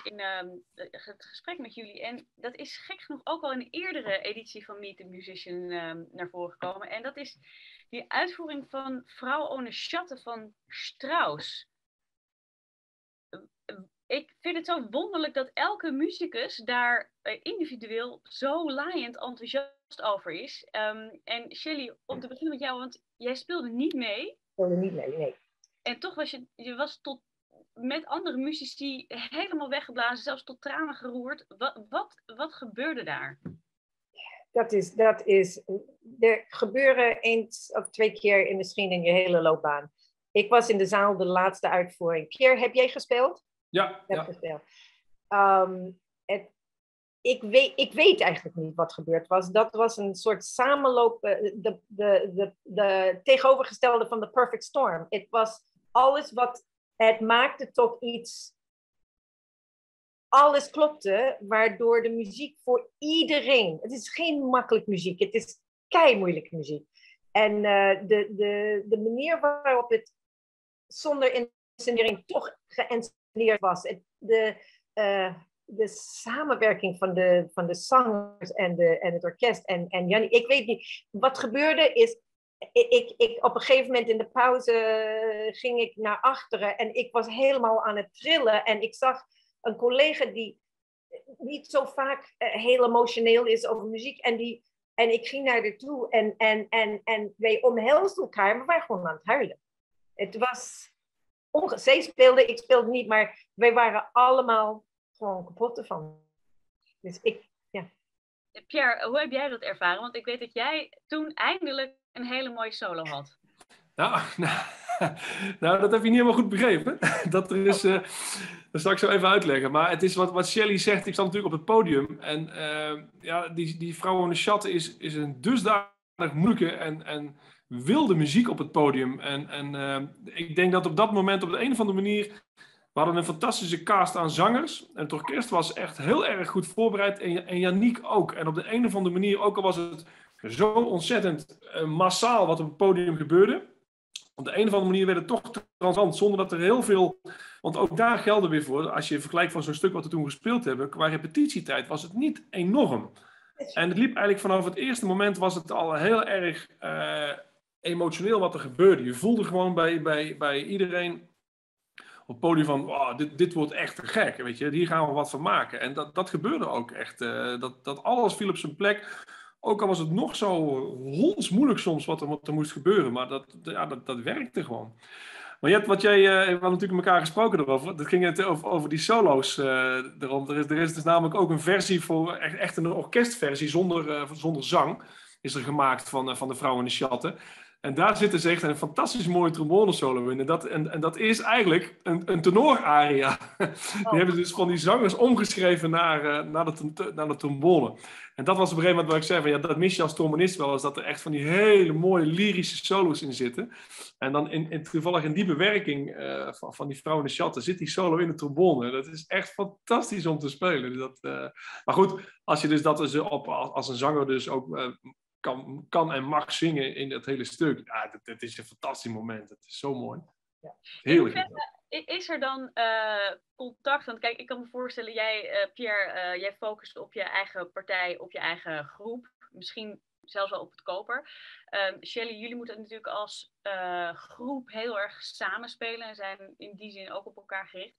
in ehm, het gesprek met jullie. En dat is gek genoeg ook al in een eerdere editie van Meet the Musician naar voren gekomen. En dat is die uitvoering van Vrouw ohne Schatten van Strauss. Ik vind het zo wonderlijk dat elke muzikus daar eh, individueel zo laaiend enthousiast over is. Ehm, en Shelly, om te beginnen met jou, want jij speelde niet mee.
Ik er niet mee. Nee.
En toch was je, je was tot, met andere muzici helemaal weggeblazen, zelfs tot tranen geroerd. Wat, wat, wat gebeurde daar?
Dat is, dat is, er gebeuren eens of twee keer in misschien in je hele loopbaan. Ik was in de zaal de laatste uitvoering. Pierre, heb jij gespeeld?
Ja,
Ik heb
ja.
gespeeld. Ehm, het, ik, weet, ik weet eigenlijk niet wat gebeurd was. Dat was een soort samenloop, eh, de, de, de, de tegenovergestelde van de Perfect Storm. Het was alles wat het maakte tot iets. Alles klopte, waardoor de muziek voor iedereen. Het is geen makkelijk muziek, het is kei moeilijke muziek. En eh, de, de, de manier waarop het zonder inscenering toch geïnstalleerd was. De, eh, de samenwerking van de, van de zangers en, de, en het orkest en, en Jannie. Ik weet niet, wat gebeurde is, ik, ik, ik, op een gegeven moment in de pauze ging ik naar achteren en ik was helemaal aan het trillen en ik zag een collega die niet zo vaak eh, heel emotioneel is over muziek en die en ik ging naar haar toe en, en, en, en wij omhelsden elkaar, maar we waren gewoon aan het huilen. Het was, onge- zij speelde, ik speelde niet, maar wij waren allemaal gewoon kapot ervan. Dus ik,
Pierre, hoe heb jij dat ervaren? Want ik weet dat jij toen eindelijk een hele mooie solo had.
Nou, nou, nou, dat heb je niet helemaal goed begrepen. Dat er is, eh, dat zal ik zo even uitleggen. Maar het is wat, wat Shelly zegt, ik sta natuurlijk op het podium. En eh, ja, die, die vrouw in de chat is, is een dusdanig moeilijke en, en wilde muziek op het podium. En, en eh, ik denk dat op dat moment op de een of andere manier... We hadden een fantastische cast aan zangers. En het orkest was echt heel erg goed voorbereid. En, en Yannick ook. En op de een of andere manier, ook al was het zo ontzettend massaal wat op het podium gebeurde op de een of andere manier werd het toch transant, zonder dat er heel veel. Want ook daar gelden weer voor, als je vergelijkt van zo'n stuk wat we toen gespeeld hebben, qua repetitietijd was het niet enorm. En het liep eigenlijk vanaf het eerste moment was het al heel erg eh, emotioneel wat er gebeurde. Je voelde gewoon bij, bij, bij iedereen op het podium van, "Wow, dit, dit wordt echt te gek, weet je, hier gaan we wat van maken. En dat, dat gebeurde ook echt. eh, dat, dat alles viel op zijn plek. Ook al was het nog zo hondsmoeilijk soms wat er, wat er moest gebeuren, maar dat, ja, dat, dat werkte gewoon. Maar Jet, wat jij, eh, we hadden natuurlijk met elkaar gesproken erover, dat ging het over, die solo's eh. Er is, er is dus namelijk ook een versie voor, echt, een orkestversie zonder, eh, zonder zang, is er gemaakt van, eh, van de Vrouw in de Chatten. En daar zitten ze echt een fantastisch mooie trombone solo in. En dat, en, en dat is eigenlijk een, een tenoraria. Die
Oh.
hebben dus van die zangers omgeschreven naar, eh, naar, de, naar de trombone. En dat was op een gegeven moment wat ik zei, van, ja, dat mis je als trombonist wel eens, dat er echt van die hele mooie lyrische solo's in zitten. En dan in, in, toevallig in die bewerking eh, van, van die vrouw in de chatten zit die solo in de trombone. Dat is echt fantastisch om te spelen. Dus Dat, eh, maar goed, als je dus dat dus op, als een zanger dus ook kan, kan en mag zingen in dat hele stuk, ja, dat, dat is een fantastisch moment. Het is zo mooi.
Ja.
Heerlijk.
I- Is er dan eh, contact? Want kijk, ik kan me voorstellen, jij, eh, Pierre, eh, jij focust op je eigen partij, op je eigen groep. Misschien zelfs wel op het koper. Ehm Shelly, jullie moeten natuurlijk als eh, groep heel erg samenspelen en zijn in die zin ook op elkaar gericht.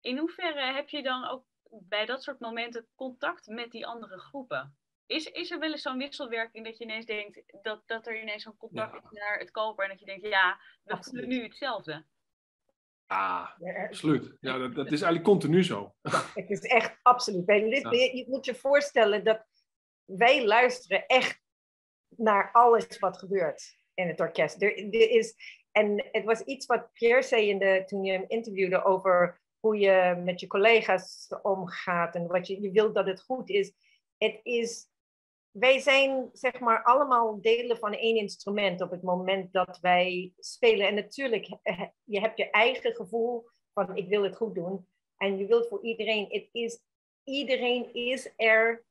In hoeverre heb je dan ook bij dat soort momenten contact met die andere groepen? Is, is er wel eens zo'n wisselwerking dat je ineens denkt dat, dat er ineens zo'n contact
Ja.
is naar het koper en dat je denkt, ja, we voelen nu hetzelfde?
Ah,
Ja,
absoluut. Ja, dat, dat is eigenlijk continu zo.
Het is echt absoluut. Dit-
Ja.
je, je moet je voorstellen dat wij luisteren echt naar alles wat gebeurt in het orkest. Er, er is, en het was iets wat Pierre zei in de, toen je hem interviewde over hoe je met je collega's omgaat en wat je, je wilt dat het goed is. Het is. Wij zijn zeg maar allemaal delen van één instrument op het moment dat wij spelen. En natuurlijk, eh, je hebt je eigen gevoel van ik wil het goed doen. En je wilt voor iedereen, het is, iedereen is er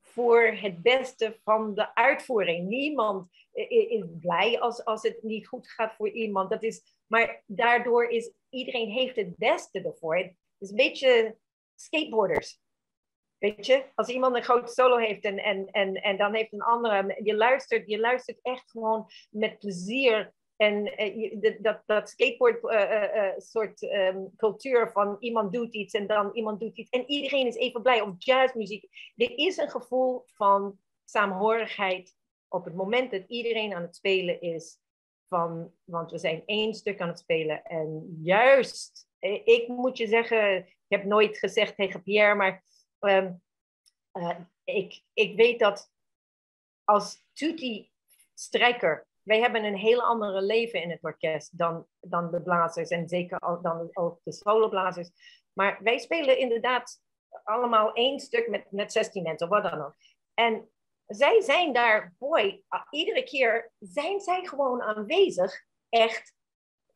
voor het beste van de uitvoering. Niemand is blij als, als het niet goed gaat voor iemand. Dat is, maar daardoor is iedereen heeft het beste ervoor. Het is een beetje skateboarders. Weet je, als iemand een grote solo heeft en, en, en, en dan heeft een andere, je luistert, je luistert echt gewoon met plezier en eh, dat- dat, skateboard eh, eh, soort ehm, cultuur van iemand doet iets en dan iemand doet iets. En iedereen is even blij. Of jazzmuziek. Er is een gevoel van saamhorigheid op het moment dat iedereen aan het spelen is. Van, want we zijn één stuk aan het spelen. En juist, ik moet je zeggen, ik heb nooit gezegd tegen Pierre, maar ehm, eh, ik, ik weet dat als tutti strijker wij hebben een heel andere leven in het orkest dan, dan de blazers en zeker al- dan ook de soloblazers. Maar wij spelen inderdaad allemaal één stuk met, met 16 mensen, wat dan ook. En zij zijn daar, boy, iedere keer zijn zij gewoon aanwezig, echt,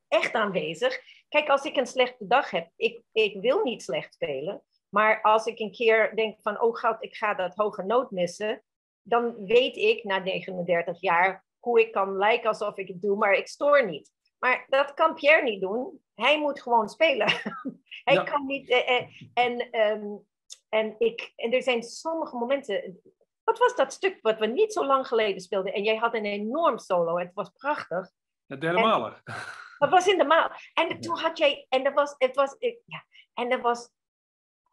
echt aanwezig. Kijk, als ik een slechte dag heb, ik, ik wil niet slecht spelen. Maar als ik een keer denk van, oh god, ik ga dat hoge noot missen, dan weet ik na 39 jaar hoe ik kan lijken alsof ik het doe, maar ik stoor niet. Maar dat kan Pierre niet doen. Hij moet gewoon spelen. Hij
Ja.
kan niet. eh, eh, en, ehm, en, ik, en er zijn sommige momenten. Wat was dat stuk wat we niet zo lang geleden speelden? En jij had een enorm solo. Het was prachtig.
De derde
En-
maler.
Dat was in de maal. En toen had jij. En dat was. Het was ja, en dat was.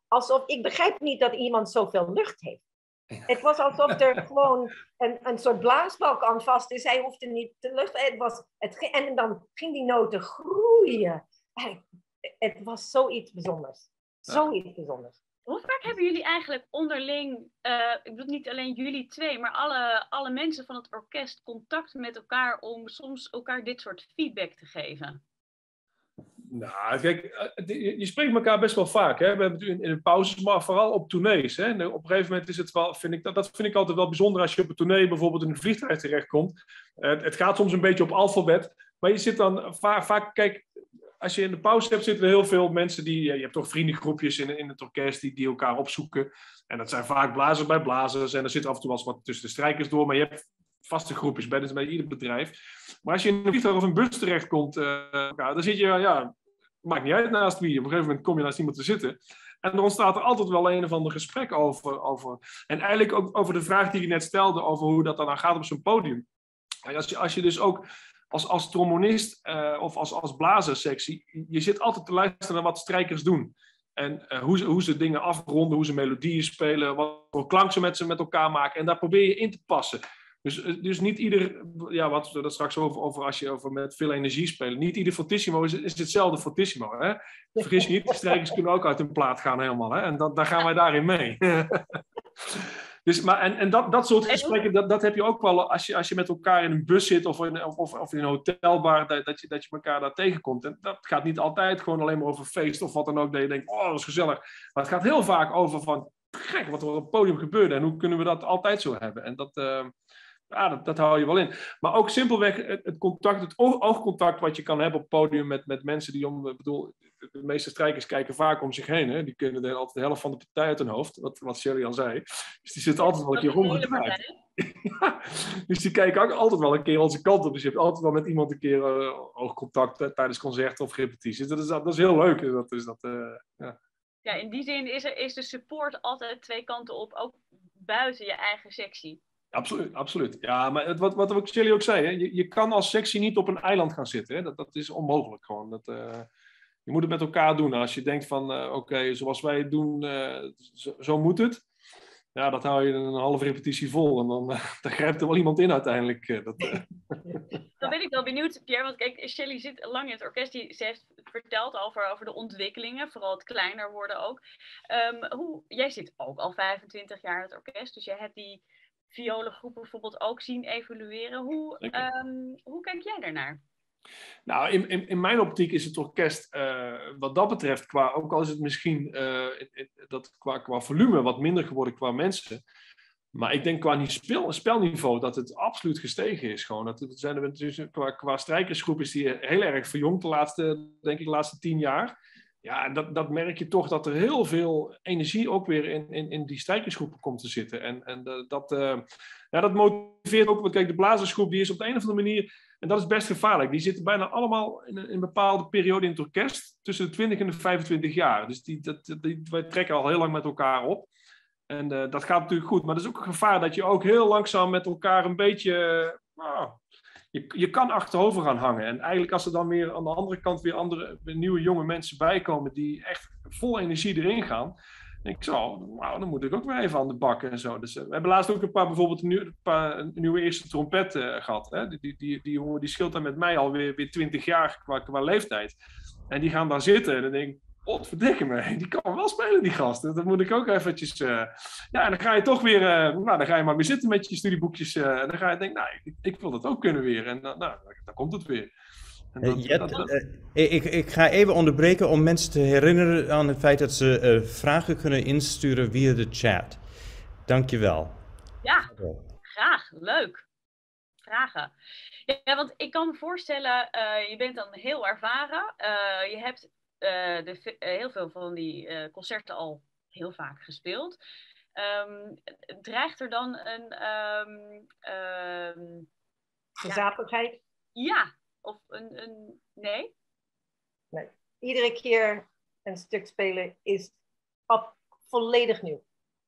Alsof. Ik begrijp niet dat iemand zoveel lucht heeft. Het was alsof er gewoon een, een soort blaasbalk aan vast is. Hij hoefde niet te luchten. Het was, het, en dan ging die noten groeien. Het was zoiets bijzonders. Zoiets bijzonders.
Hoe vaak hebben jullie eigenlijk onderling, eh, ik bedoel niet alleen jullie twee, maar alle, alle mensen van het orkest contact met elkaar om soms elkaar dit soort feedback te geven?
Nou, kijk, eh, je spreekt elkaar best wel vaak. Hè? We hebben het in, de pauzes, maar vooral op tournees. Hè? En op een gegeven moment is het wel, vind ik, dat, dat vind ik altijd wel bijzonder als je op een tournee bijvoorbeeld in een vliegtuig terechtkomt. Eh, het, het gaat soms een beetje op alfabet, maar je zit dan va- vaak, kijk, als je in de pauze hebt, zitten er heel veel mensen die, je hebt toch vriendengroepjes in, in het orkest die, die elkaar opzoeken. En dat zijn vaak blazers bij blazers en er zit af en toe wel eens wat tussen de strijkers door, maar je hebt vaste groepjes bij, dus bij ieder bedrijf. Maar als je in een vliegtuig of een bus terechtkomt, eh, ja, dan zit je, ja, maakt niet uit naast wie. Op een gegeven moment kom je naast iemand te zitten. En er ontstaat er altijd wel een of ander gesprek over. over. En eigenlijk ook over de vraag die je net stelde, over hoe dat dan gaat op zo'n podium. Als je, als je dus ook als, als trombonist eh, of als, als blazersectie, je zit altijd te luisteren naar wat strijkers doen. En eh, hoe, ze, hoe ze dingen afronden, hoe ze melodieën spelen, wat voor klank ze met, ze met elkaar maken. En daar probeer je in te passen. Dus, eh, dus niet ieder, ja, wat we dat straks over, over als je over met veel energie speelt, niet ieder fortissimo is, is hetzelfde fortissimo. Hè? Vergis je niet, de strijkers kunnen ook uit hun plaat gaan helemaal. Hè? En dan, dan gaan wij daarin mee. Dus, maar, en en dat, dat soort gesprekken, dat, dat heb je ook wel als je, als je met elkaar in een bus zit of in, of, of, of in een hotelbar, dat, dat, je, dat je elkaar daar tegenkomt. En dat gaat niet altijd gewoon alleen maar over feest of wat dan ook, dat je denkt, oh, dat is gezellig. Maar het gaat heel vaak over van, gek wat er op het podium gebeurde en hoe kunnen we dat altijd zo hebben. En dat, uh, ja, dat, dat hou je wel in. Maar ook simpelweg het, contact, het oogcontact wat je kan hebben op het podium met, met mensen die om, ik bedoel, de meeste strijkers kijken vaak om zich heen. Hè? Die kunnen de, altijd de helft van de partij uit hun hoofd, wat, wat Shelly al zei. Dus die zitten altijd wel een keer rondgedraaid. dus die kijken ook altijd wel een keer onze kant op. Dus je hebt altijd wel met iemand een keer uh, oogcontact uh, tijdens concerten of repetities. Dat is, dat is heel leuk. Dat is dat, uh, ja.
ja, in die zin is, er, is de support altijd twee kanten op, ook buiten je eigen sectie.
Absoluut, absoluut. Ja, maar het, wat, wat ook ook zei, hè? Je, je kan als sectie niet op een eiland gaan zitten. Hè? Dat, dat is onmogelijk gewoon. Dat, je moet het met elkaar doen. Als je denkt van, uh, oké, zoals wij het doen, uh, zo, moet het. Ja, dat hou je een halve repetitie vol. En dan, dan grijpt er wel iemand in uiteindelijk. dat,
dan ben ik wel benieuwd, Pierre. Want kijk, Shelly zit lang in het orkest. Die, ze heeft verteld over, over de ontwikkelingen. Vooral het kleiner worden ook. Um, hoe, jij zit ook al 25 jaar in het orkest. Dus jij hebt die violengroep bijvoorbeeld ook zien evolueren. Hoe, um, hoe kijk jij daarnaar?
Nou, in, in, in, mijn optiek is het orkest uh, wat dat betreft, qua, ook al is het misschien uh, dat qua, qua volume wat minder geworden qua mensen. Maar ik denk qua spel, spelniveau dat het absoluut gestegen is. Gewoon. Dat, dat zijn er, qua, qua strijkersgroep is die heel erg verjongd de laatste, denk ik, de laatste tien jaar. Ja, dat, dat merk je toch dat er heel veel energie ook weer in, in, in die strijkersgroepen komt te zitten. En, en dat, uh, ja, dat motiveert ook, want kijk, de blazersgroep die is op de een of andere manier en dat is best gevaarlijk. Die zitten bijna allemaal in een, in een bepaalde periode in het orkest, tussen de 20 en de 25 jaar. Dus die, dat, die, wij trekken al heel lang met elkaar op. En uh, dat gaat natuurlijk goed. Maar er is ook een gevaar dat je ook heel langzaam met elkaar een beetje. Uh, je, je kan achterover gaan hangen. En eigenlijk als er dan weer aan de andere kant weer andere nieuwe jonge mensen bijkomen die echt vol energie erin gaan ik zo, nou, dan moet ik ook weer even aan de bak en zo. Dus uh, we hebben laatst ook een paar, bijvoorbeeld nieuw, een, paar, nieuwe eerste trompet uh, gehad. Hè? Die, die, die, die die scheelt dan met mij alweer weer 20 jaar qua, qua leeftijd. En die gaan daar zitten en dan denk ik, wat verdikke me, die kan wel spelen, die gast. Dat moet ik ook eventjes... Uh... ja, en dan ga je toch weer... nou, dan ga je maar weer zitten met je studieboekjes. en dan ga je denken, nou, ik, ik, wil dat ook kunnen weer. En nou, dan komt het weer.
Jet, uh, ik, ik ga even onderbreken om mensen te herinneren aan het feit dat ze uh, vragen kunnen insturen via de chat. Dankjewel.
Ja, graag. Leuk. Vragen. Ja, want ik kan me voorstellen, uh, je bent dan heel ervaren. je hebt de, heel veel van die concerten al heel vaak gespeeld. Um, dreigt er dan een... Um,
um, Gezapigheid?
Ja, ja, of een, een... Nee?
Nee. Iedere keer een stuk spelen is op, volledig nieuw.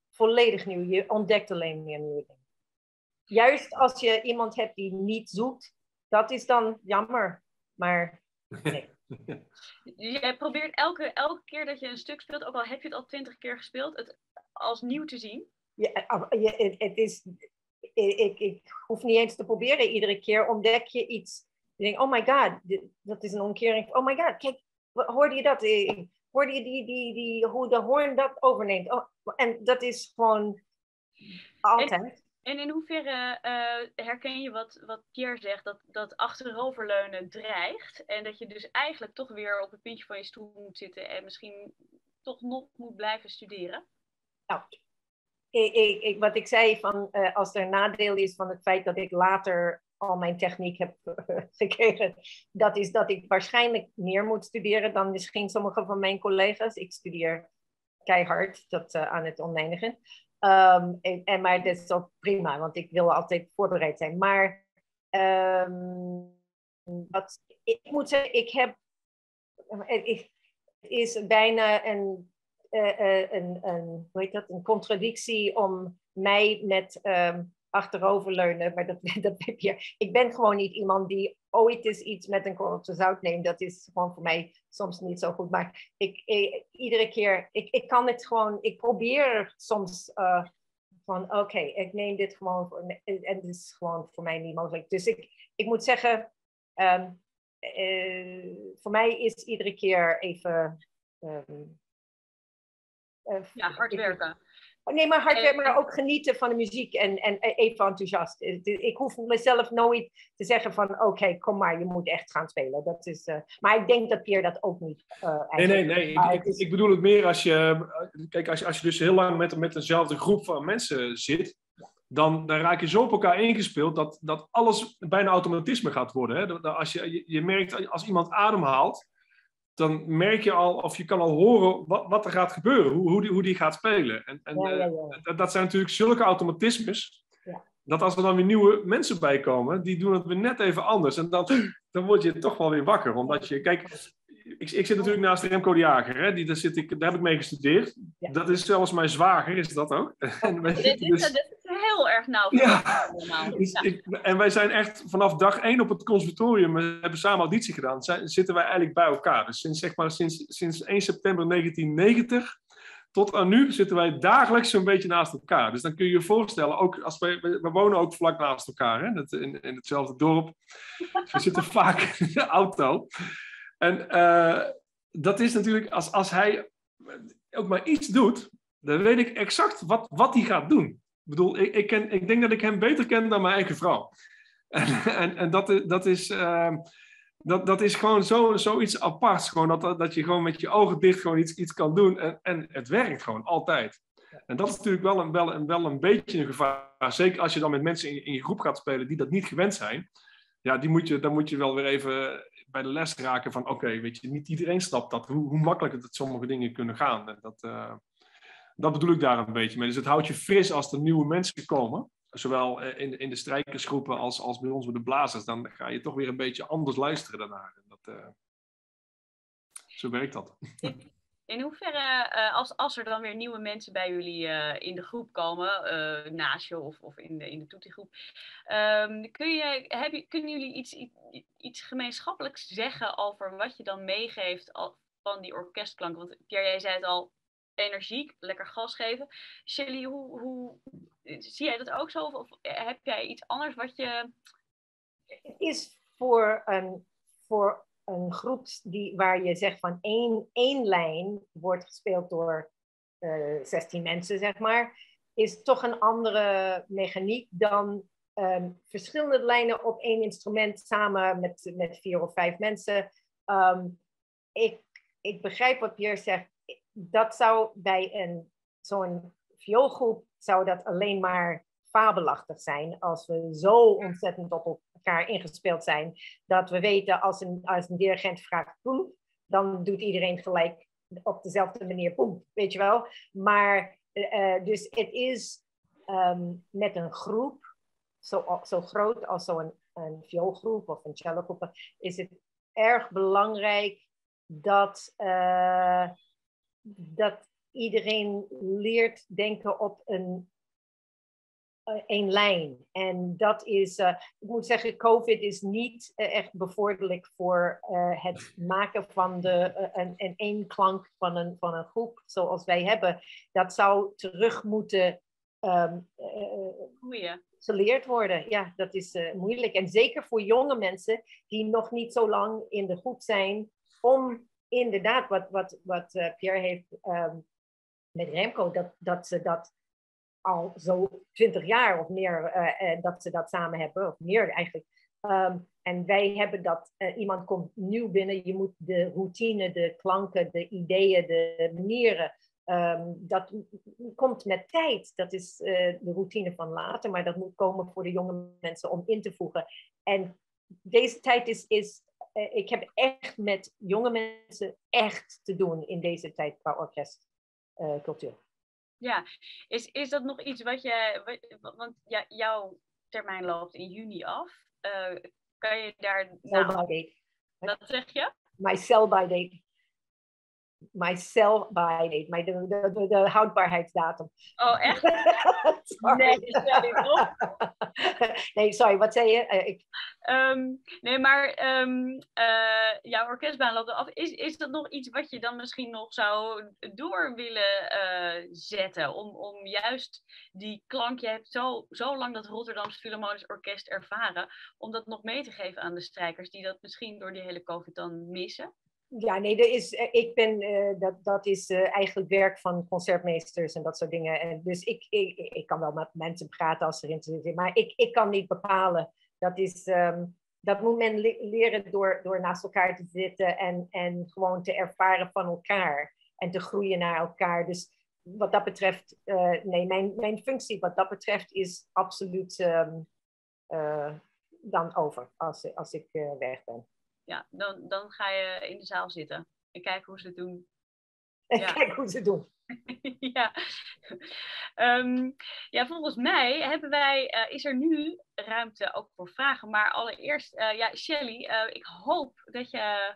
Volledig nieuw. Je ontdekt alleen meer nieuwe dingen. Juist als je iemand hebt die niet zoekt, dat is dan jammer. Maar nee.
Je probeert elke, elke keer dat je een stuk speelt, ook al heb je het al twintig keer gespeeld, het als nieuw te zien.
Ja, het is, ik, ik hoef niet eens te proberen. Iedere keer ontdek je iets je denkt, oh my god, dat is een omkering. Oh my god, kijk, hoorde je dat? Eh, hoorde je die, die, die, hoe de hoorn dat overneemt? Oh, en dat is gewoon altijd.
En, in hoeverre uh, herken je wat, wat Pierre zegt, dat, dat achteroverleunen dreigt en dat je dus eigenlijk toch weer op het puntje van je stoel moet zitten en misschien toch nog moet blijven studeren?
Nou, ik, ik, wat ik zei, van, uh, als er nadeel is van het feit dat ik later al mijn techniek heb gekregen, dat is dat ik waarschijnlijk meer moet studeren dan misschien sommige van mijn collega's. Ik studeer keihard dat, uh, aan het oneindigen. Um, en, en, maar dat is ook prima, want ik wil altijd voorbereid zijn. Maar um, wat, ik moet zeggen, ik heb. Het is bijna een, uh, een, een, hoe heet dat, een contradictie om mij met um, achteroverleunen. Maar dat, dat heb je. Ik ben gewoon niet iemand die ooit eens iets met een korreltje zout neemt. Dat is gewoon voor mij soms niet zo goed. Maar ik, iedere keer, ik, ik kan het gewoon, ik probeer soms uh, van oké, ik neem dit gewoon voor, en het is gewoon voor mij niet mogelijk. Dus ik, ik moet zeggen, um, uh, voor mij is iedere keer even. Um,
uh, ja, hard werken
Nee, maar hard werken, maar ook genieten van de muziek en, en even enthousiast. Ik hoef mezelf nooit te zeggen van oké, kom maar, je moet echt gaan spelen. Dat is, uh, maar ik denk dat Pierre dat ook niet. Uh,
nee, nee, nee. Ik, ik, ik, bedoel het meer als je. Kijk, als je, als je dus heel lang met, met dezelfde groep van mensen zit dan, dan raak je zo op elkaar ingespeeld dat, dat alles bijna automatisme gaat worden. Hè? Als je, je merkt, als iemand ademhaalt, dan merk je al, of je kan al horen wat, wat er gaat gebeuren, hoe, hoe, die, hoe die gaat spelen. En, en ja, ja, ja. Eh, dat zijn natuurlijk zulke automatismes, dat als er dan weer nieuwe mensen bij komen, die doen het weer net even anders. En dan, dan word je toch wel weer wakker. Omdat je, kijk, ik, ik zit natuurlijk naast Remco de Jager, hè? Die, daar, zit ik, daar heb ik mee gestudeerd. Dat is zelfs mijn zwager, is dat ook.
en dit, is, dus... dit is heel erg nauw. Ja.
Dus ik, en wij zijn echt vanaf dag één op het conservatorium, we hebben samen auditie gedaan, zijn, zitten wij eigenlijk bij elkaar. Dus sinds, zeg maar, sinds, sinds 1 september 1990 tot aan nu zitten wij dagelijks zo'n beetje naast elkaar. Dus dan kun je je voorstellen, ook als wij, we, wonen ook vlak naast elkaar, hè? in, in hetzelfde dorp. Dus we zitten vaak in de auto. En uh, dat is natuurlijk, als, als hij ook maar iets doet, dan weet ik exact wat, wat hij gaat doen. Ik bedoel, ik, ik, ken, ik denk dat ik hem beter ken dan mijn eigen vrouw. En, en, dat, dat, is, uh, dat, dat is gewoon zo, zoiets aparts. Gewoon dat, dat je gewoon met je ogen dicht gewoon iets, iets kan doen. En, en het werkt gewoon altijd. En dat is natuurlijk wel een, wel, een, wel een beetje een gevaar. Zeker als je dan met mensen in, in je groep gaat spelen die dat niet gewend zijn. Ja, die moet je, dan moet je wel weer even bij de les raken van oké, weet je, niet iedereen snapt dat. Hoe, hoe makkelijk het sommige dingen kunnen gaan. En dat, uh, dat bedoel ik daar een beetje mee. Dus het houdt je fris als er nieuwe mensen komen. Zowel eh, in, in de strijkersgroepen als, als bij ons bij de blazers. Dan ga je toch weer een beetje anders luisteren daarnaar. En dat, uh, zo werkt dat.
In hoeverre, uh, als, als er dan weer nieuwe mensen bij jullie uh, in de groep komen, uh, naast je of, of in de, in de toetiegroep, um, kun je, heb je, kunnen jullie iets, iets, gemeenschappelijks zeggen over wat je dan meegeeft van die orkestklank? Want Pierre, jij zei het al, energiek, lekker gas geven. Shelly, hoe, hoe, zie jij dat ook zo? Of, of heb jij iets anders wat je...
Het is voor een, voor een groep die, waar je zegt van één, één lijn wordt gespeeld door uh, eh, 16 mensen, zeg maar, is toch een andere mechaniek dan um, verschillende lijnen op één instrument samen met, met vier of vijf mensen. Um, ik, ik begrijp wat Pierre zegt. Dat zou bij een, zo'n vioolgroep zou dat alleen maar fabelachtig zijn als we zo ontzettend op elkaar ingespeeld zijn dat we weten als een, als een dirigent vraagt poem, dan doet iedereen gelijk op dezelfde manier poem, weet je wel. Maar uh, dus het is um, met een groep zo, zo groot als zo'n een vioolgroep of een cellogroep, is het erg belangrijk dat, uh, dat iedereen leert denken op een eh, één lijn. En dat is, uh, ik moet zeggen, COVID is niet uh, echt bevorderlijk voor het maken van de, een, een één klank van een, van een groep zoals wij hebben. Dat zou terug moeten um, geleerd worden. Ja, dat is moeilijk. En zeker voor jonge mensen die nog niet zo lang in de groep zijn, om inderdaad, wat, wat, wat Pierre heeft um, met Remco, dat, dat ze dat al zo twintig jaar of meer uh, dat ze dat samen hebben, of meer eigenlijk. Um, en wij hebben dat, uh, iemand komt nieuw binnen, je moet de routine, de klanken, de ideeën, de manieren, um, dat komt met tijd. Dat is de routine van later, maar dat moet komen voor de jonge mensen om in te voegen. En deze tijd is, is ik heb echt met jonge mensen echt te doen in deze tijd qua orkestcultuur.
Ja, is, is dat nog iets wat je, want ja, jouw termijn loopt in juni af. Uh, kan je daar.
Nou, by date.
Wat zeg je?
My sell by date my sell by my, de, de, de, houdbaarheidsdatum.
Oh, echt? nee,
nee, sorry, wat zei je? Uh, ik...
Um, nee, maar um, uh, jouw orkestbaan loopt af. Is, is dat nog iets wat je dan misschien nog zou door willen uh, zetten? Om, om juist die klank, je hebt zo, zo lang dat Rotterdamse Philharmonisch Orkest ervaren, om dat nog mee te geven aan de strijkers die dat misschien door die hele COVID dan missen?
Ja, nee, er is, ik ben, dat, dat is eigenlijk werk van concertmeesters en dat soort dingen. En dus ik, ik, ik kan wel met mensen praten als er in zit, maar ik, ik kan niet bepalen. Dat, is, ehm, dat moet men leren door, door naast elkaar te zitten en, en gewoon te ervaren van elkaar en te groeien naar elkaar. Dus wat dat betreft, nee, mijn, mijn functie wat dat betreft is absoluut um, dan over als, als ik weg ben
ja, dan, dan ga je in de zaal zitten en kijken hoe ze het doen.
En ja. kijk hoe ze het doen.
ja. Um, ja, volgens mij hebben wij, uh, is er nu ruimte ook voor vragen. Maar allereerst, uh, ja, Shelly, uh, ik hoop dat je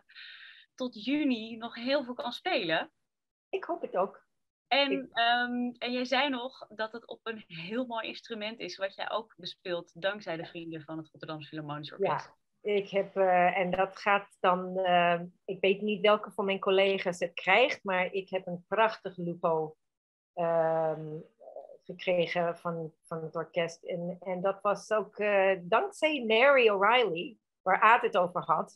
tot juni nog heel veel kan spelen.
Ik hoop het ook.
En, um, en jij zei nog dat het op een heel mooi instrument is, wat jij ook bespeelt, dankzij de vrienden van het Rotterdamse Philharmonisch Orkest.
Ja. Ik heb, uh, en dat gaat dan, uh, ik weet niet welke van mijn collega's het krijgt, maar ik heb een prachtig lupo um, gekregen van, van het orkest. En, en dat was ook uh, dankzij Mary O'Reilly, waar Aad het over had,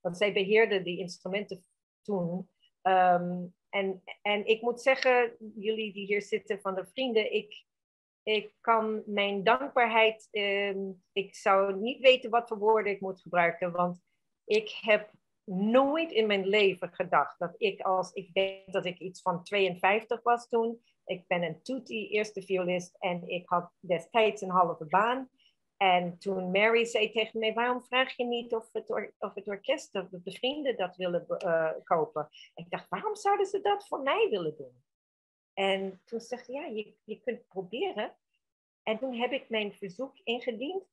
want zij beheerde die instrumenten toen. Um, en, en ik moet zeggen, jullie die hier zitten van de vrienden, ik, ik kan mijn dankbaarheid, ehm, ik zou niet weten wat voor woorden ik moet gebruiken, want ik heb nooit in mijn leven gedacht dat ik als, ik denk dat ik iets van 52 was toen, ik ben een tutti eerste violist en ik had destijds een halve baan. En toen Mary zei tegen mij, waarom vraag je niet of het, of het orkest of de vrienden dat willen uh, kopen? ik dacht, waarom zouden ze dat voor mij willen doen? En toen zegt hij, ja, je, je kunt het proberen. En toen heb ik mijn verzoek ingediend.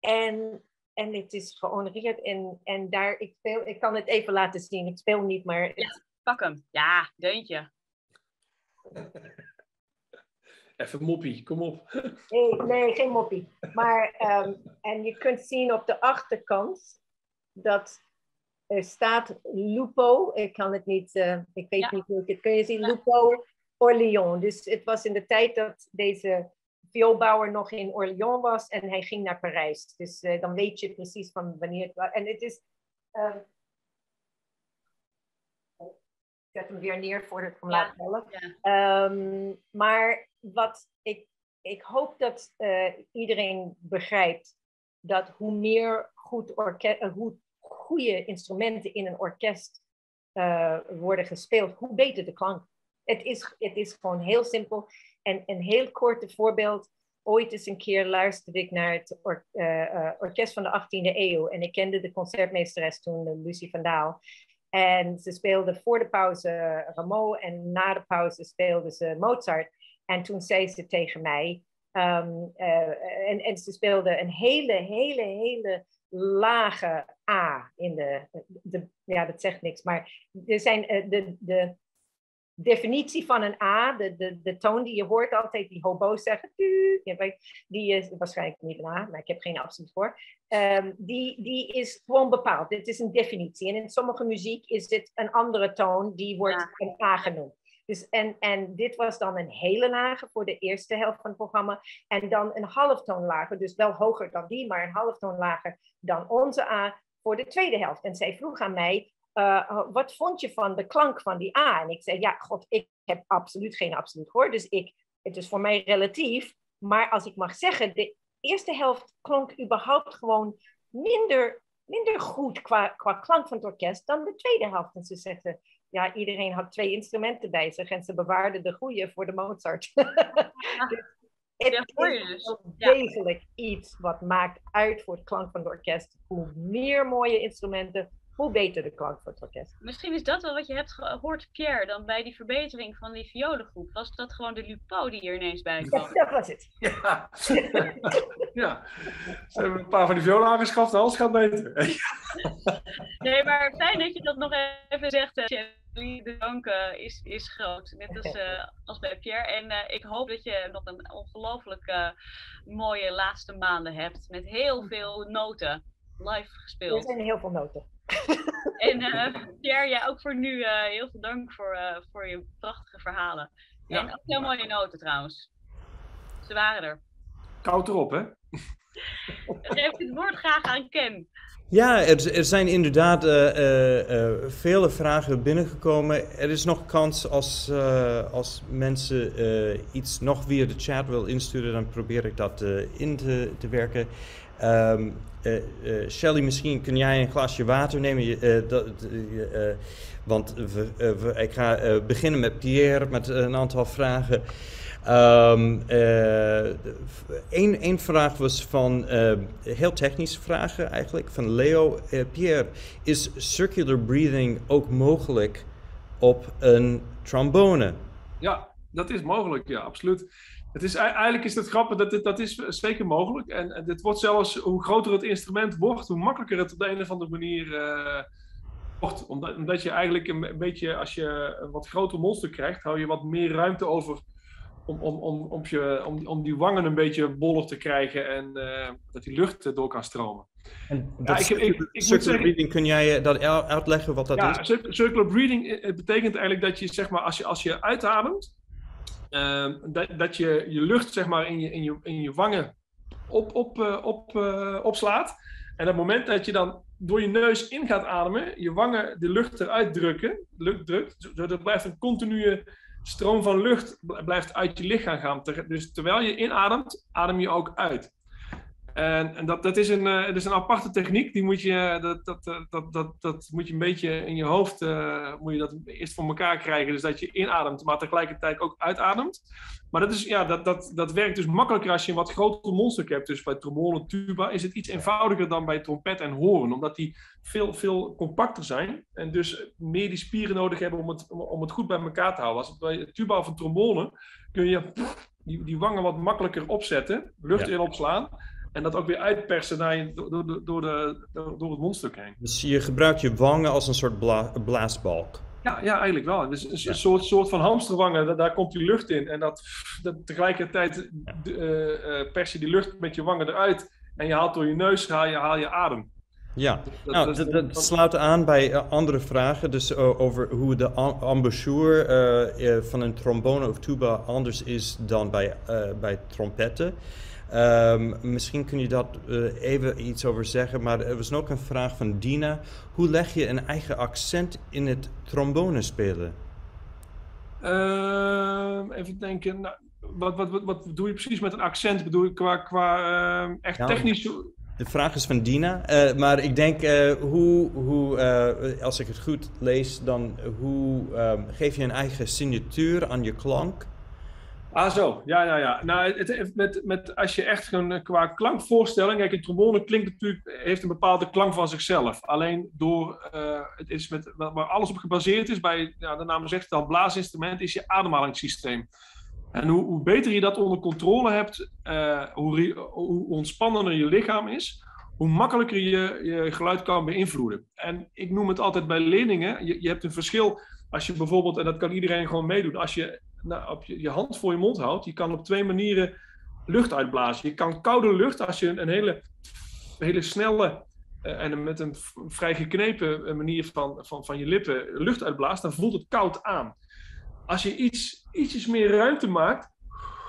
En, en het is gehonoreerd. En, en daar, ik speel, ik kan het even laten zien. Ik speel niet, maar...
Ja, pak hem. Ja, deuntje.
Even moppie, kom op.
Nee, nee geen moppie. Maar, um, en je kunt zien op de achterkant dat er staat Lupo. Ik kan het niet, uh, ik weet ja. niet hoe ik het... Kun je zien? Lupo Orléans. Dus het was in de tijd dat deze vioolbouwer nog in Orléans was en hij ging naar Parijs. Dus uh, dan weet je precies van wanneer het was. En het is. Uh, ik zet hem weer neer voordat ik hem ja, laat vallen. Ja. Um, maar wat ik, ik hoop dat uh, iedereen begrijpt dat hoe meer goed orkest, hoe goede instrumenten in een orkest worden gespeeld, hoe beter de klank. Het is, het is gewoon heel simpel. En een heel korte voorbeeld. Ooit eens een keer luisterde ik naar het or uh, uh, orkest van de 18e eeuw. En ik kende de concertmeesteres toen, Lucie van Daal. En ze speelde voor de pauze Rameau en na de pauze speelde ze Mozart. En toen zei ze tegen mij, uh, en, en ze speelde een hele, hele, hele lage A in de, de, ja, dat zegt niks, maar er zijn de, de, definitie van een A, de, de, de toon die je hoort altijd, die hobo's zeggen, die is waarschijnlijk niet een A, maar ik heb geen absoluut voor. Um, die, die is gewoon bepaald. Dit is een definitie. En in sommige muziek is dit een andere toon, die wordt ja. een A genoemd. Dus en, en dit was dan een hele lage voor de eerste helft van het programma. En dan een halftoon lager, dus wel hoger dan die, maar een halftoon lager dan onze A voor de tweede helft. En zij vroeg aan mij, uh, wat vond je van de klank van die A? En ik zei, ja, god, ik heb absoluut geen absoluut gehoor. Dus ik, het is voor mij relatief. Maar als ik mag zeggen, de eerste helft klonk überhaupt gewoon minder, minder goed qua, qua klank van het orkest dan de tweede helft. En ze zeggen, ja, iedereen had twee instrumenten bij zich en ze bewaarden de goede voor de Mozart. dus het ja, is degelijk iets wat maakt uit voor het klank van het orkest. Hoe meer mooie instrumenten, hoe beter de klank voor het orkest.
Misschien is dat wel wat je hebt gehoord, Pierre, dan bij die verbetering van die violengroep. Was dat gewoon de Lupo die er ineens bij kwam?
Ja, dat was het.
Ja. ja. Ze hebben een paar van die violen aangeschaft, alles gaat beter.
nee, maar fijn dat je dat nog even zegt, Shelly. De dank uh, is, is groot, net als, uh, als bij Pierre. En uh, ik hoop dat je nog een ongelooflijk mooie laatste maanden hebt met heel veel noten live gespeeld.
Er zijn heel veel noten.
En uh, Pierre, ja, ook voor nu uh, heel veel dank voor, uh, voor je prachtige verhalen. Ja. En ook heel mooie noten trouwens. Ze waren er.
Koud erop, hè?
Geef het woord graag aan Ken.
Ja, er, er zijn inderdaad uh, vele vragen binnengekomen. Er is nog kans als, als mensen iets nog via de chat wil insturen, dan probeer ik dat in te, te werken. Um, Shelly, misschien kun jij een glaasje water nemen. Dat, want ik ga beginnen met Pierre met een aantal vragen. Eén vraag was van, heel technische vragen eigenlijk, van Leo. Pierre, is circular breathing ook mogelijk op een trombone?
Ja, dat is mogelijk, ja, absoluut. Het is, eigenlijk is het grappig, dat, dit, dat is zeker mogelijk. En, en dit wordt zelfs, hoe groter het instrument wordt, hoe makkelijker het op de een of andere manier uh, wordt. Omdat, omdat je eigenlijk een, beetje, als je een wat groter monster krijgt, hou je wat meer ruimte over om, om, om, om, je, om, om die wangen een beetje bollig te krijgen en uh, dat die lucht door kan stromen.
En ja, ik, ik, ik, circular zeggen, breathing, kun jij dat uitleggen wat dat
ja,
is?
Circular breathing het betekent eigenlijk dat je, zeg maar, als je, als je uitademt, uh, dat, dat je je lucht zeg maar, in, je, in, je, in je wangen op, op, uh, op, uh, opslaat. En op het moment dat je dan door je neus in gaat ademen, je wangen de lucht eruit drukken, lucht drukt, zodat blijft een continue stroom van lucht blijft uit je lichaam gaan. Dus terwijl je inademt, adem je ook uit. En, en dat, dat, is een, uh, dat is een aparte techniek. Die moet je, dat, dat, dat, dat, dat moet je een beetje in je hoofd uh, moet je dat eerst voor elkaar krijgen. Dus dat je inademt, maar tegelijkertijd ook uitademt. Maar dat, is, ja, dat, dat, dat werkt dus makkelijker als je een wat groter mondstuk hebt. Dus bij trombone, tuba is het iets eenvoudiger dan bij trompet en hoorn. Omdat die veel, veel compacter zijn. En dus meer die spieren nodig hebben om het, om het goed bij elkaar te houden. Als het bij tuba of een trombone kun je die, die wangen wat makkelijker opzetten. Lucht ja. in opslaan. En dat ook weer uitpersen naar je, door, door, door, de, door, het mondstuk heen.
Dus je gebruikt je wangen als een soort bla, blaasbalk.
Ja, ja, eigenlijk wel. Dus een ja. soort, soort van hamsterwangen, daar, komt die lucht in. En dat, dat tegelijkertijd uh, uh, pers je die lucht met je wangen eruit. En je haalt door je neus, haal je, haal je adem.
Ja, dat, nou, dat, dat, dat sluit aan bij uh, andere vragen. Dus uh, over hoe de embouchure van een trombone of tuba anders is dan bij, bij trompetten. Um, misschien kun je dat uh, even iets over zeggen, maar er was ook een vraag van Dina. Hoe leg je een eigen accent in het trombone spelen?
Uh, even denken, nou, wat, wat, wat, wat doe je precies met een accent? Bedoel je qua, qua uh, echt ja, technisch?
De vraag is van Dina, uh, maar ik denk, uh, hoe, hoe als ik het goed lees, dan hoe geef je een eigen signatuur aan je klank?
Ah, zo. Ja, ja, ja. Nou, het, met, met, als je echt een, qua klankvoorstelling... Kijk, een trombone klinkt natuurlijk, heeft een bepaalde klank van zichzelf. Alleen door, uh, het is met, waar alles op gebaseerd is, bij ja, de naam zegt het al, blaasinstrument, is je ademhalingssysteem. En hoe, hoe beter je dat onder controle hebt, hoe, hoe ontspannender je lichaam is, hoe makkelijker je je geluid kan beïnvloeden. En ik noem het altijd bij leerlingen, je, je hebt een verschil als je bijvoorbeeld, en dat kan iedereen gewoon meedoen, als je nou, op je, je hand voor je mond houdt, je kan op twee manieren lucht uitblazen. Je kan koude lucht, als je een, hele, hele snelle uh, en met een vrij geknepen eh, manier van, van, van je lippen lucht uitblaast, dan voelt het koud aan. Als je iets, ietsjes meer ruimte maakt,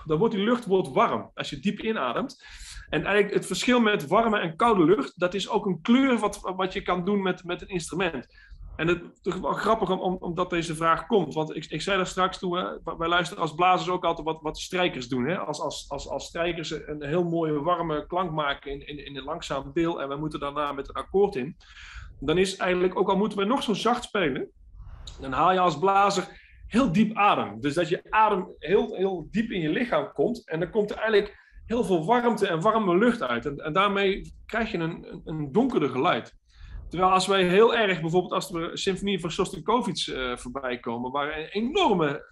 dan wordt die lucht wordt warm als je diep inademt. En eigenlijk het verschil met warme en koude lucht, dat is ook een kleur wat, wat je kan doen met, met een instrument. En het is wel grappig om, omdat deze vraag komt. Want ik, ik zei daar straks toe, hè, wij luisteren als blazers ook altijd wat, wat strijkers doen. Hè? Als, als, als, als strijkers een heel mooie warme klank maken in, in, in een langzaam deel en we moeten daarna met een akkoord in. Dan is eigenlijk, ook al moeten we nog zo zacht spelen, dan haal je als blazer heel diep adem. Dus dat je adem heel, heel diep in je lichaam komt. En dan komt er eigenlijk heel veel warmte en warme lucht uit. En, en daarmee krijg je een, een, donkerder geluid. Terwijl als wij heel erg, bijvoorbeeld als we symfonie van Shostakovich uh, voorbij komen, waar een enorme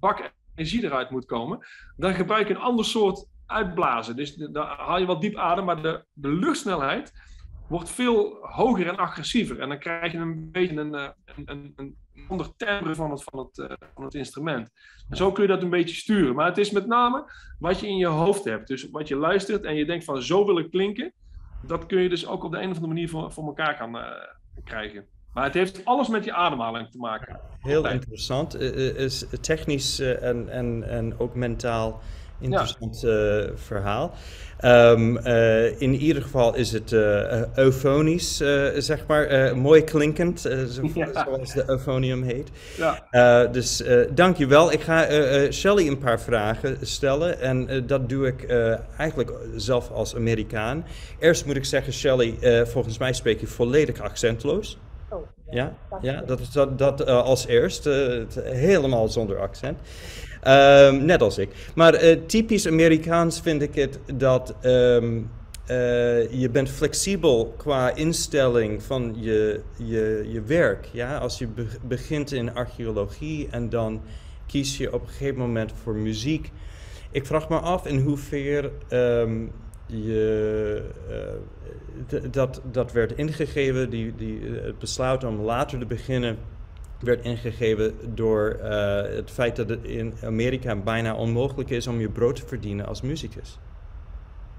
bak energie eruit moet komen, dan gebruik je een ander soort uitblazen. Dus dan haal je wat diep adem, maar de, de luchtsnelheid wordt veel hoger en agressiever. En dan krijg je een beetje een, eh, een, een, een ander timbre van het, van, het, uh, van het instrument. En zo kun je dat een beetje sturen. Maar het is met name wat je in je hoofd hebt. Dus wat je luistert en je denkt van zo wil ik klinken dat kun je dus ook op de een of andere manier voor, voor elkaar gaan uh, krijgen. Maar het heeft alles met je ademhaling te maken.
Heel interessant. Uh, is technisch en, en, en ook mentaal Interessant uh, verhaal. Um, uh, in ieder geval is het uh, eufonisch, zeg maar, mooi klinkend, zo, ja. zoals de eufonium heet. Ja. dus dank je wel. Ik ga Shelly een paar vragen stellen en dat doe ik eigenlijk zelf als Amerikaan. Eerst moet ik zeggen, Shelly, volgens mij spreek je volledig accentloos. Oh, ja, ja, dat is dat, dat als eerst, helemaal zonder accent. Um, net als ik. Maar uh, typisch Amerikaans vind ik het dat um, uh, je bent flexibel qua instelling van je, je, je werk. Ja? Als je be begint in archeologie en dan kies je op een gegeven moment voor muziek. Ik vraag me af in hoeverre um, je, uh, dat, dat werd ingegeven, die, die, het besluit om later te beginnen werd ingegeven door uh, het feit dat het in Amerika bijna onmogelijk is om je brood te verdienen als muzikus?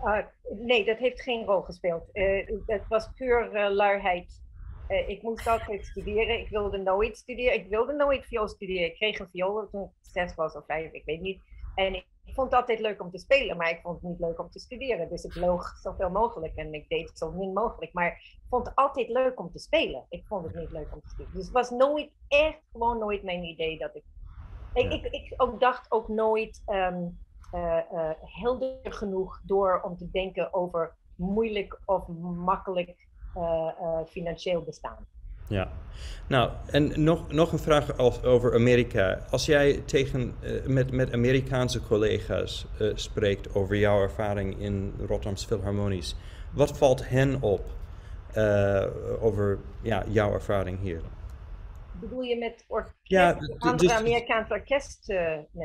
Uh, nee, dat heeft geen rol gespeeld. Uh, het was puur luiheid. ik moest altijd studeren. Ik wilde nooit studeren. Ik wilde nooit viool studeren. Ik kreeg een viool toen ik zes was of vijf, ik weet niet. En ik vond het altijd leuk om te spelen, maar ik vond het niet leuk om te studeren. Dus ik loog zoveel mogelijk en ik deed zo min mogelijk. Maar ik vond het altijd leuk om te spelen. Ik vond het niet leuk om te studeren. Dus het was nooit, echt gewoon nooit mijn idee dat ik... Ik, ik, ik ook dacht ook nooit um, uh, uh, helder genoeg door om te denken over moeilijk of makkelijk uh, financieel bestaan.
Ja, nou, en nog, nog een vraag over Amerika. Als jij tegen, uh, met, met Amerikaanse collega's uh, spreekt over jouw ervaring in Rotterdamse Philharmonisch, wat valt hen op uh, over ja, jouw ervaring hier?
Bedoel je met orkest, ja, andere dus, Amerikaanse orkest?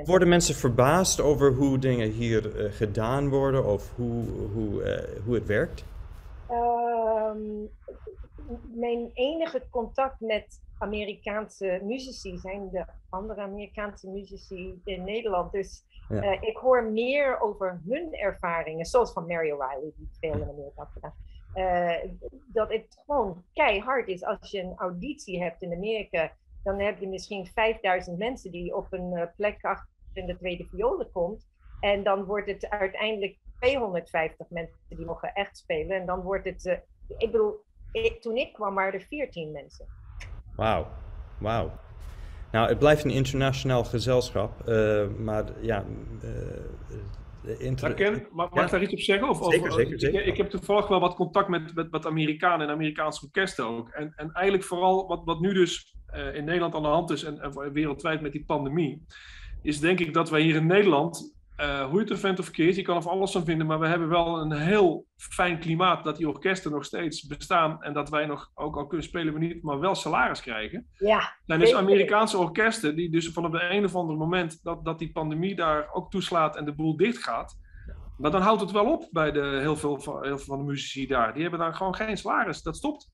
worden mensen verbaasd over hoe dingen hier gedaan worden of hoe, hoe, hoe het werkt?
Um, mijn enige contact met Amerikaanse muzici zijn de andere Amerikaanse muzici in Nederland. Dus uh, ik hoor meer over hun ervaringen, zoals van Mary O'Reilly, die veel in Amerika heeft gedaan. Uh, dat het gewoon keihard is. Als je een auditie hebt in Amerika, dan heb je misschien 5000 mensen die op een uh, plek achter in de tweede violen komt. En dan wordt het uiteindelijk 250 mensen die mogen echt spelen. En dan wordt het, ik bedoel, toen ik kwam waren er 14 mensen.
Wauw, wauw. Nou, het blijft een internationaal gezelschap, uh, maar ja...
Uh, inter... Ken, mag, mag ik daar iets op zeggen? Of,
zeker, zeker, zeker.
Ik, ik, heb toevallig wel wat contact met, met, met Amerikanen en Amerikaanse orkesten ook. En, en eigenlijk vooral wat, wat nu dus uh, in Nederland aan de hand is en, en wereldwijd met die pandemie, is denk ik dat wij hier in Nederland uh, hoe je het er vindt of verkeerd, je kan er alles van vinden, maar we hebben wel een heel fijn klimaat dat die orkesten nog steeds bestaan en dat wij nog, ook al kunnen spelen we niet, maar wel salaris krijgen.
Ja.
En dus Amerikaanse orkesten die dus vanaf de een of ander moment dat, dat die pandemie daar ook toeslaat en de boel dicht gaat, maar dan houdt het wel op bij de, heel, veel van, heel veel van de muzici daar. Die hebben dan gewoon geen salaris, dat stopt.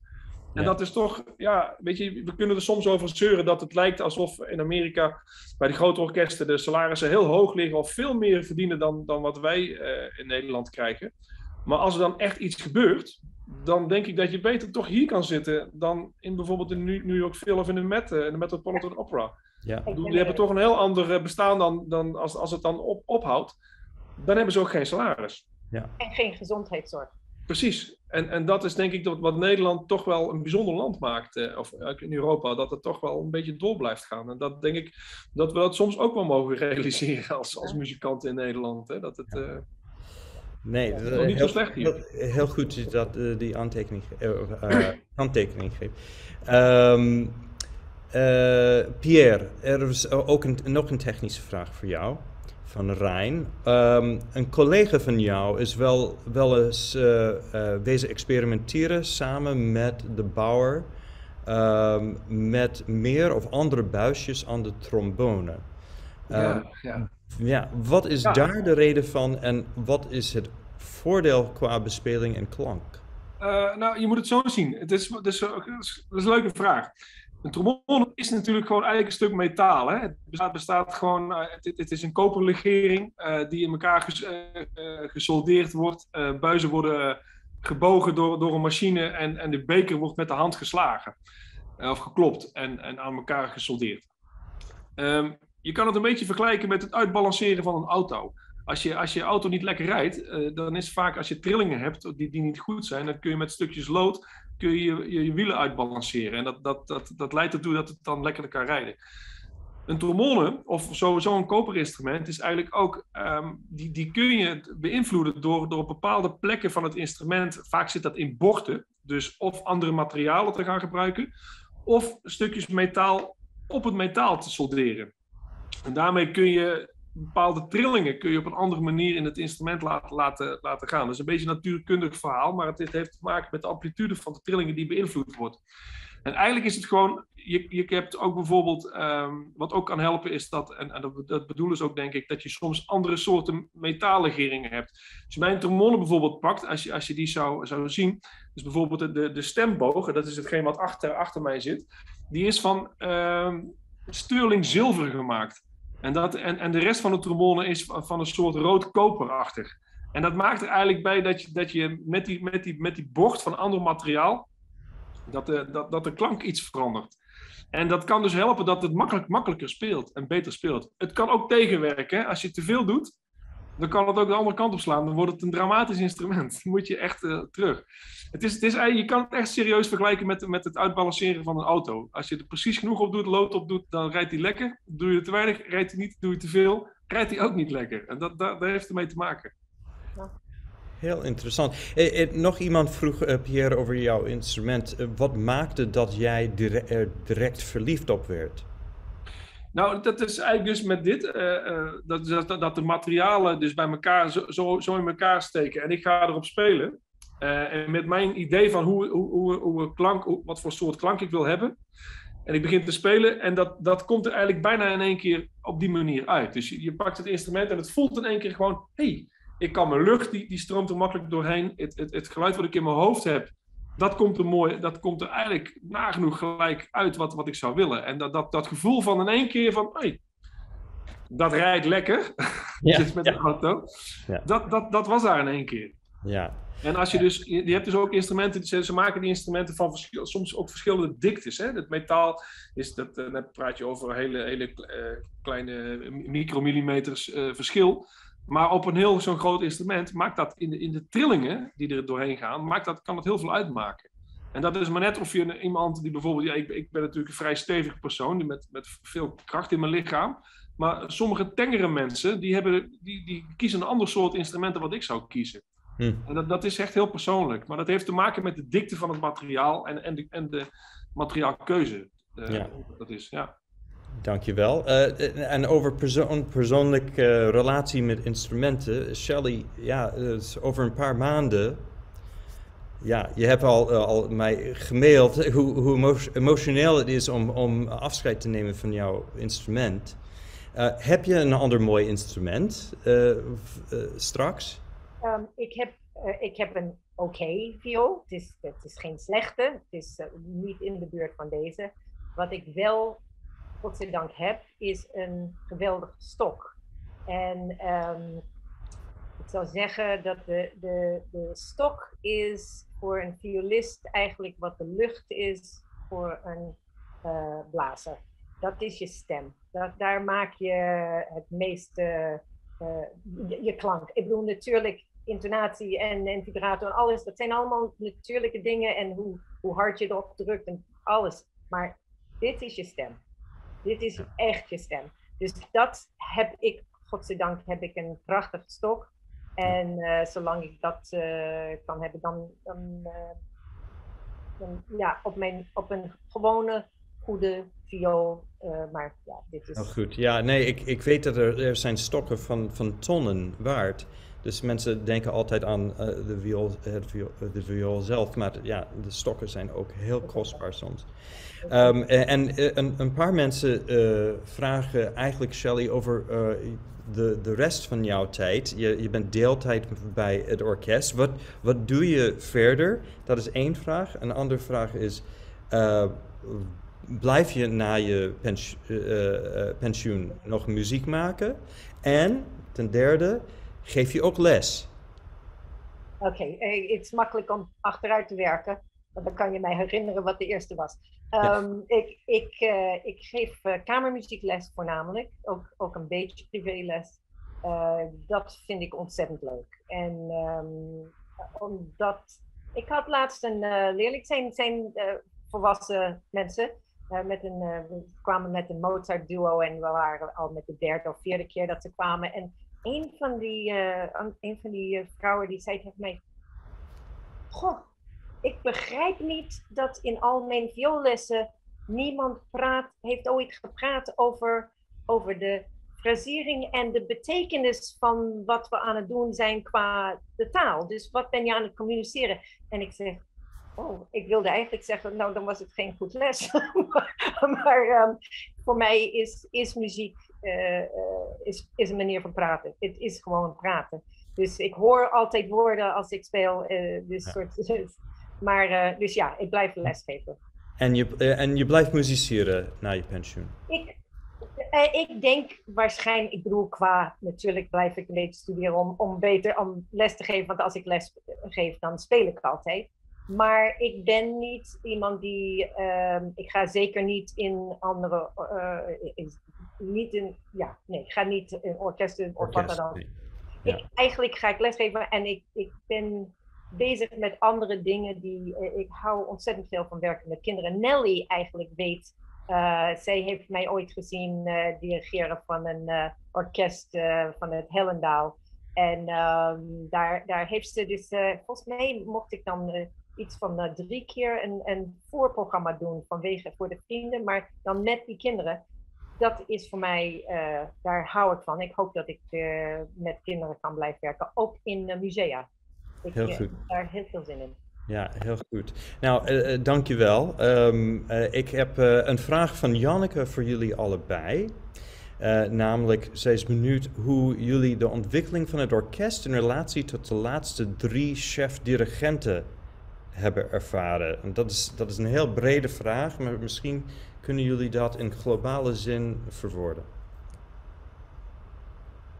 En dat is toch, ja, weet je, we kunnen er soms over zeuren dat het lijkt alsof in Amerika bij de grote orkesten de salarissen heel hoog liggen of veel meer verdienen dan, dan wat wij uh, in Nederland krijgen. Maar als er dan echt iets gebeurt, dan denk ik dat je beter toch hier kan zitten dan in bijvoorbeeld in New York Phil of in de Met, in de Metropolitan Opera. Ja. Die hebben toch een heel ander eh, bestaan dan, dan als, als het dan op, ophoudt. Dan hebben ze ook geen salaris.
Ja. En geen gezondheidszorg.
Precies. En, en dat is denk ik dat wat Nederland toch wel een bijzonder land maakt, eh, of in Europa, dat het toch wel een beetje door blijft gaan. En dat denk ik dat we dat soms ook wel mogen realiseren als, als muzikanten in Nederland. Hè? Dat het, uh,
nee, dat is niet heel, zo slecht hier. Heel, heel goed dat uh, die aantekening, handtekening geeft. Um, Pierre, er is ook een, nog een technische vraag voor jou van Rijn. Um, een collega van jou is wel, wel eens uh, uh, wezen experimenteren samen met de bouwer um, met meer of andere buisjes aan de trombone. Um, ja, ehm, ja. ja, wat is ja. daar de reden van en wat is het voordeel qua bespeling en klank?
Uh, nou, je moet het zo zien. Het is, het is, het is een leuke vraag. Een trombone is natuurlijk gewoon eigenlijk een stuk metaal. Hè? Het bestaat, bestaat gewoon, uh, het, is een koperlegering uh, die in elkaar ges, uh, gesoldeerd wordt. buizen worden gebogen door, door een machine en, en de beker wordt met de hand geslagen. of geklopt en, en aan elkaar gesoldeerd. Um, je kan het een beetje vergelijken met het uitbalanceren van een auto. als je, als je auto niet lekker rijdt, dan is vaak als je trillingen hebt die, die niet goed zijn, dan kun je met stukjes lood kun je, je, wielen uitbalanceren. En dat, dat, dat, dat leidt ertoe dat het dan lekker kan rijden. Een trombone, of sowieso een koperinstrument, is eigenlijk ook, um, die, die kun je beïnvloeden door, door op bepaalde plekken van het instrument, vaak zit dat in bochten, dus of andere materialen te gaan gebruiken, of stukjes metaal op het metaal te solderen. En daarmee kun je bepaalde trillingen kun je op een andere manier in het instrument laten, laten, laten gaan. Dat is een beetje een natuurkundig verhaal, maar het, heeft te maken met de amplitude van de trillingen die beïnvloed wordt. En eigenlijk is het gewoon, je, je hebt ook bijvoorbeeld, ehm, wat ook kan helpen is dat, en, en dat, dat bedoelen ze ook denk ik, dat je soms andere soorten metallegeringen hebt. Als je mijn trombone bijvoorbeeld pakt, als je, als je die zou, zou zien, dus bijvoorbeeld de, de stembogen, dat is hetgeen wat achter, achter mij zit, die is van uh, sterling zilver gemaakt. En, dat, en, en de rest van de trombone is van een soort rood koperachtig. En dat maakt er eigenlijk bij dat je, dat je met, die, met, die, met die bocht van ander materiaal, dat de, dat, dat de klank iets verandert. En dat kan dus helpen dat het makkelijk, makkelijker speelt en beter speelt. Het kan ook tegenwerken. Als je te veel doet, dan kan het ook de andere kant op slaan. Dan wordt het een dramatisch instrument. Dan moet je echt uh, terug. Het is, het is, je kan het echt serieus vergelijken met, met het uitbalanceren van een auto. Als je er precies genoeg op doet, lood op doet, dan rijdt hij lekker. Doe je er te weinig, rijdt hij niet. Doe je te veel, rijdt hij ook niet lekker. En dat, dat, dat heeft ermee te maken.
Heel interessant. Eh, eh, nog iemand vroeg, eh, Pierre, over jouw instrument. Eh, wat maakte dat jij er direct verliefd op werd?
Nou, dat is eigenlijk dus met dit, uh, uh, dat, dat, dat, de materialen dus bij elkaar zo, zo, in elkaar steken en ik ga erop spelen. Uh, en met mijn idee van hoe, hoe, hoe, hoe klank, hoe, wat voor soort klank ik wil hebben. En ik begin te spelen en dat, dat komt er eigenlijk bijna in één keer op die manier uit. Dus je, je pakt het instrument en het voelt in één keer gewoon, hey, ik kan mijn lucht, die, die stroomt er makkelijk doorheen. Het, het, het geluid wat ik in mijn hoofd heb, dat komt er mooi, dat komt er eigenlijk nagenoeg gelijk uit wat, wat ik zou willen. En dat, dat, dat gevoel van in één keer van, hey, dat rijdt lekker, ja, met ja. de auto, ja. dat, dat, dat was daar in één keer.
Ja.
En als je dus, je hebt dus ook instrumenten, ze maken die instrumenten van verschil, soms ook verschillende diktes. Hè? Het metaal is, dat, dan praat je over hele, hele uh, kleine micromillimeters uh, verschil. Maar op een heel zo'n groot instrument maakt dat in de, in de trillingen die er doorheen gaan, maakt dat, kan dat heel veel uitmaken. En dat is maar net of je iemand die bijvoorbeeld, ja, ik, ik ben natuurlijk een vrij stevig persoon die met, met veel kracht in mijn lichaam. Maar sommige tengere mensen, die, hebben, die, die kiezen een ander soort instrumenten wat ik zou kiezen. Hm. En dat, dat is echt heel persoonlijk. Maar dat heeft te maken met de dikte van het materiaal en, en, de, en de materiaalkeuze. Uh, ja. Dat is, ja.
Dankjewel. Uh, en over persoon, persoonlijke relatie met instrumenten. Shelly, ja, over een paar maanden. Ja, je hebt al, al mij gemaild hoe, hoe emotioneel het is om, om afscheid te nemen van jouw instrument. Heb je een ander mooi instrument straks?
Um, ik, heb, ik heb een oké okay viool. Het is, het is geen slechte. Het is niet in de buurt van deze. Wat ik wel godzijdank heb, is een geweldige stok. En um, ik zou zeggen dat de, de, de stok is voor een violist eigenlijk wat de lucht is voor een uh, blazer. Dat is je stem. Dat, daar maak je het meeste je, je, klank. Ik bedoel natuurlijk intonatie en, en vibrato en alles. Dat zijn allemaal natuurlijke dingen en hoe, hoe hard je erop drukt en alles. Maar dit is je stem. Dit is echt je stem. Dus dat heb ik, godzijdank, heb ik een prachtige stok. En uh, zolang ik dat uh, kan hebben, dan, dan, uh, dan, ja, op, mijn, op een gewone, goede viool. maar ja, dit is...
Oh, goed. Ja, nee, ik, ik weet dat er, er zijn stokken van, van tonnen waard. Dus mensen denken altijd aan de, viool, het viool, de viool zelf, maar ja, de stokken zijn ook heel kostbaar soms. Um, en eh, een, paar mensen vragen eigenlijk, Shelley, over de, de rest van jouw tijd. Je, je bent deeltijd bij het orkest. Wat, wat doe je verder? Dat is één vraag. Een andere vraag is, blijf je na je pensioen nog muziek maken? En ten derde, geef je ook les?
Oké, okay. het is makkelijk om achteruit te werken. Want dan kan je mij herinneren wat de eerste was. Um, ik, ik, uh, ik geef uh, kamermuziekles voornamelijk, ook, ook een beetje privéles. dat vind ik ontzettend leuk. En um, omdat ik had laatst een leerling, zijn, zijn volwassen mensen. met een, we kwamen met een Mozart duo en we waren al met de derde of vierde keer dat ze kwamen. En een van die, een van die vrouwen die zei tegen mij, goh, ik begrijp niet dat in al mijn vioollessen niemand praat, heeft ooit gepraat over, over de frasering en de betekenis van wat we aan het doen zijn qua de taal. Dus wat ben je aan het communiceren? En ik zeg, oh, ik wilde eigenlijk zeggen, nou dan was het geen goed les. maar ehm, voor mij is, is muziek uh, is, is een manier van praten. Het is gewoon praten. Dus ik hoor altijd woorden als ik speel. Uh, dus soort, maar dus ja, ik blijf lesgeven.
En je, en je blijft musiceren na je pensioen?
Ik, ik denk waarschijnlijk, ik bedoel qua, natuurlijk blijf ik een beetje studeren om, om beter om les te geven. Want als ik les geef, dan speel ik altijd. Maar ik ben niet iemand die, uh, ik ga zeker niet in andere, uh, niet in, ja, nee, ik ga niet in orkesten of wat dan ook. Ja. Ik, eigenlijk ga ik lesgeven en ik, ik ben bezig met andere dingen. Die, uh, ik hou ontzettend veel van werken met kinderen. Nelly eigenlijk weet, uh, zij heeft mij ooit gezien uh, dirigeren van een orkest van het Hellendaal. En um, daar, daar heeft ze dus, volgens mij mocht ik dan iets van drie keer een, een voorprogramma doen vanwege voor de vrienden, maar dan met die kinderen dat is voor mij, uh, daar hou ik van. Ik hoop dat ik uh, met kinderen kan blijven werken, ook in uh, musea. Ik
heel goed.
daar heel veel zin in.
Ja, heel goed. Nou, dankjewel. Um, ik heb een vraag van Janneke voor jullie allebei. namelijk, zij is benieuwd hoe jullie de ontwikkeling van het orkest in relatie tot de laatste drie chef-dirigenten hebben ervaren. En dat is, dat is een heel brede vraag, maar misschien kunnen jullie dat in globale zin verwoorden?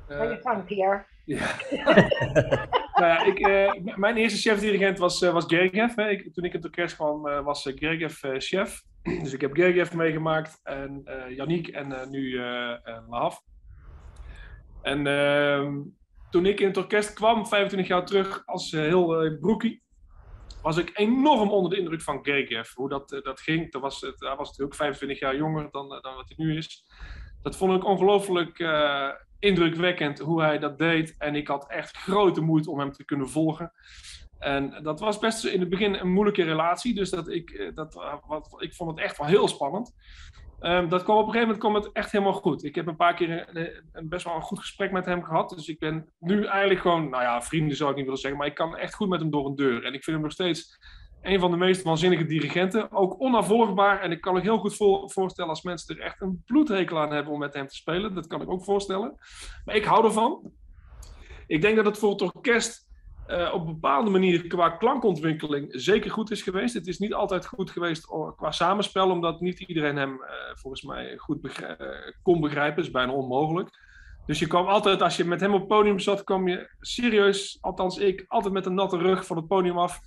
Uh, je gang, Pierre.
Ja. nou ja, ik, uh, mijn eerste chef-dirigent was, uh, was Gergiev. Ik, toen ik in het orkest kwam, uh, was Gergiev chef. dus ik heb Gergiev meegemaakt en Yannick en nu Lahav. En ehm, toen ik in het orkest kwam, 25 jaar terug, als heel broekie, was ik enorm onder de indruk van Gergiev. Hoe dat, eh, dat ging. Dat was, hij was natuurlijk 25 jaar jonger dan, eh, dan wat hij nu is. Dat vond ik ongelooflijk uh, indrukwekkend hoe hij dat deed. En ik had echt grote moeite om hem te kunnen volgen. En dat was best in het begin een moeilijke relatie. Dus dat ik, dat, wat, ik vond het echt wel heel spannend. Um, dat kwam op een gegeven moment kwam het echt helemaal goed. Ik heb een paar keer een, een, best wel een goed gesprek met hem gehad. Dus ik ben nu eigenlijk gewoon, nou ja, vrienden zou ik niet willen zeggen, maar ik kan echt goed met hem door een deur. En ik vind hem nog steeds een van de meest waanzinnige dirigenten. Ook onafvolgbaar. En ik kan me heel goed voorstellen als mensen er echt een bloedhekel aan hebben om met hem te spelen. Dat kan ik ook voorstellen. Maar ik hou ervan. Ik denk dat het voor het orkest uh, op bepaalde manier qua klankontwikkeling zeker goed is geweest. Het is niet altijd goed geweest qua samenspel, omdat niet iedereen hem uh, volgens mij goed uh, kon begrijpen. Dat is bijna onmogelijk. Dus je kwam altijd, als je met hem op het podium zat, kwam je serieus, althans ik, altijd met een natte rug van het podium af.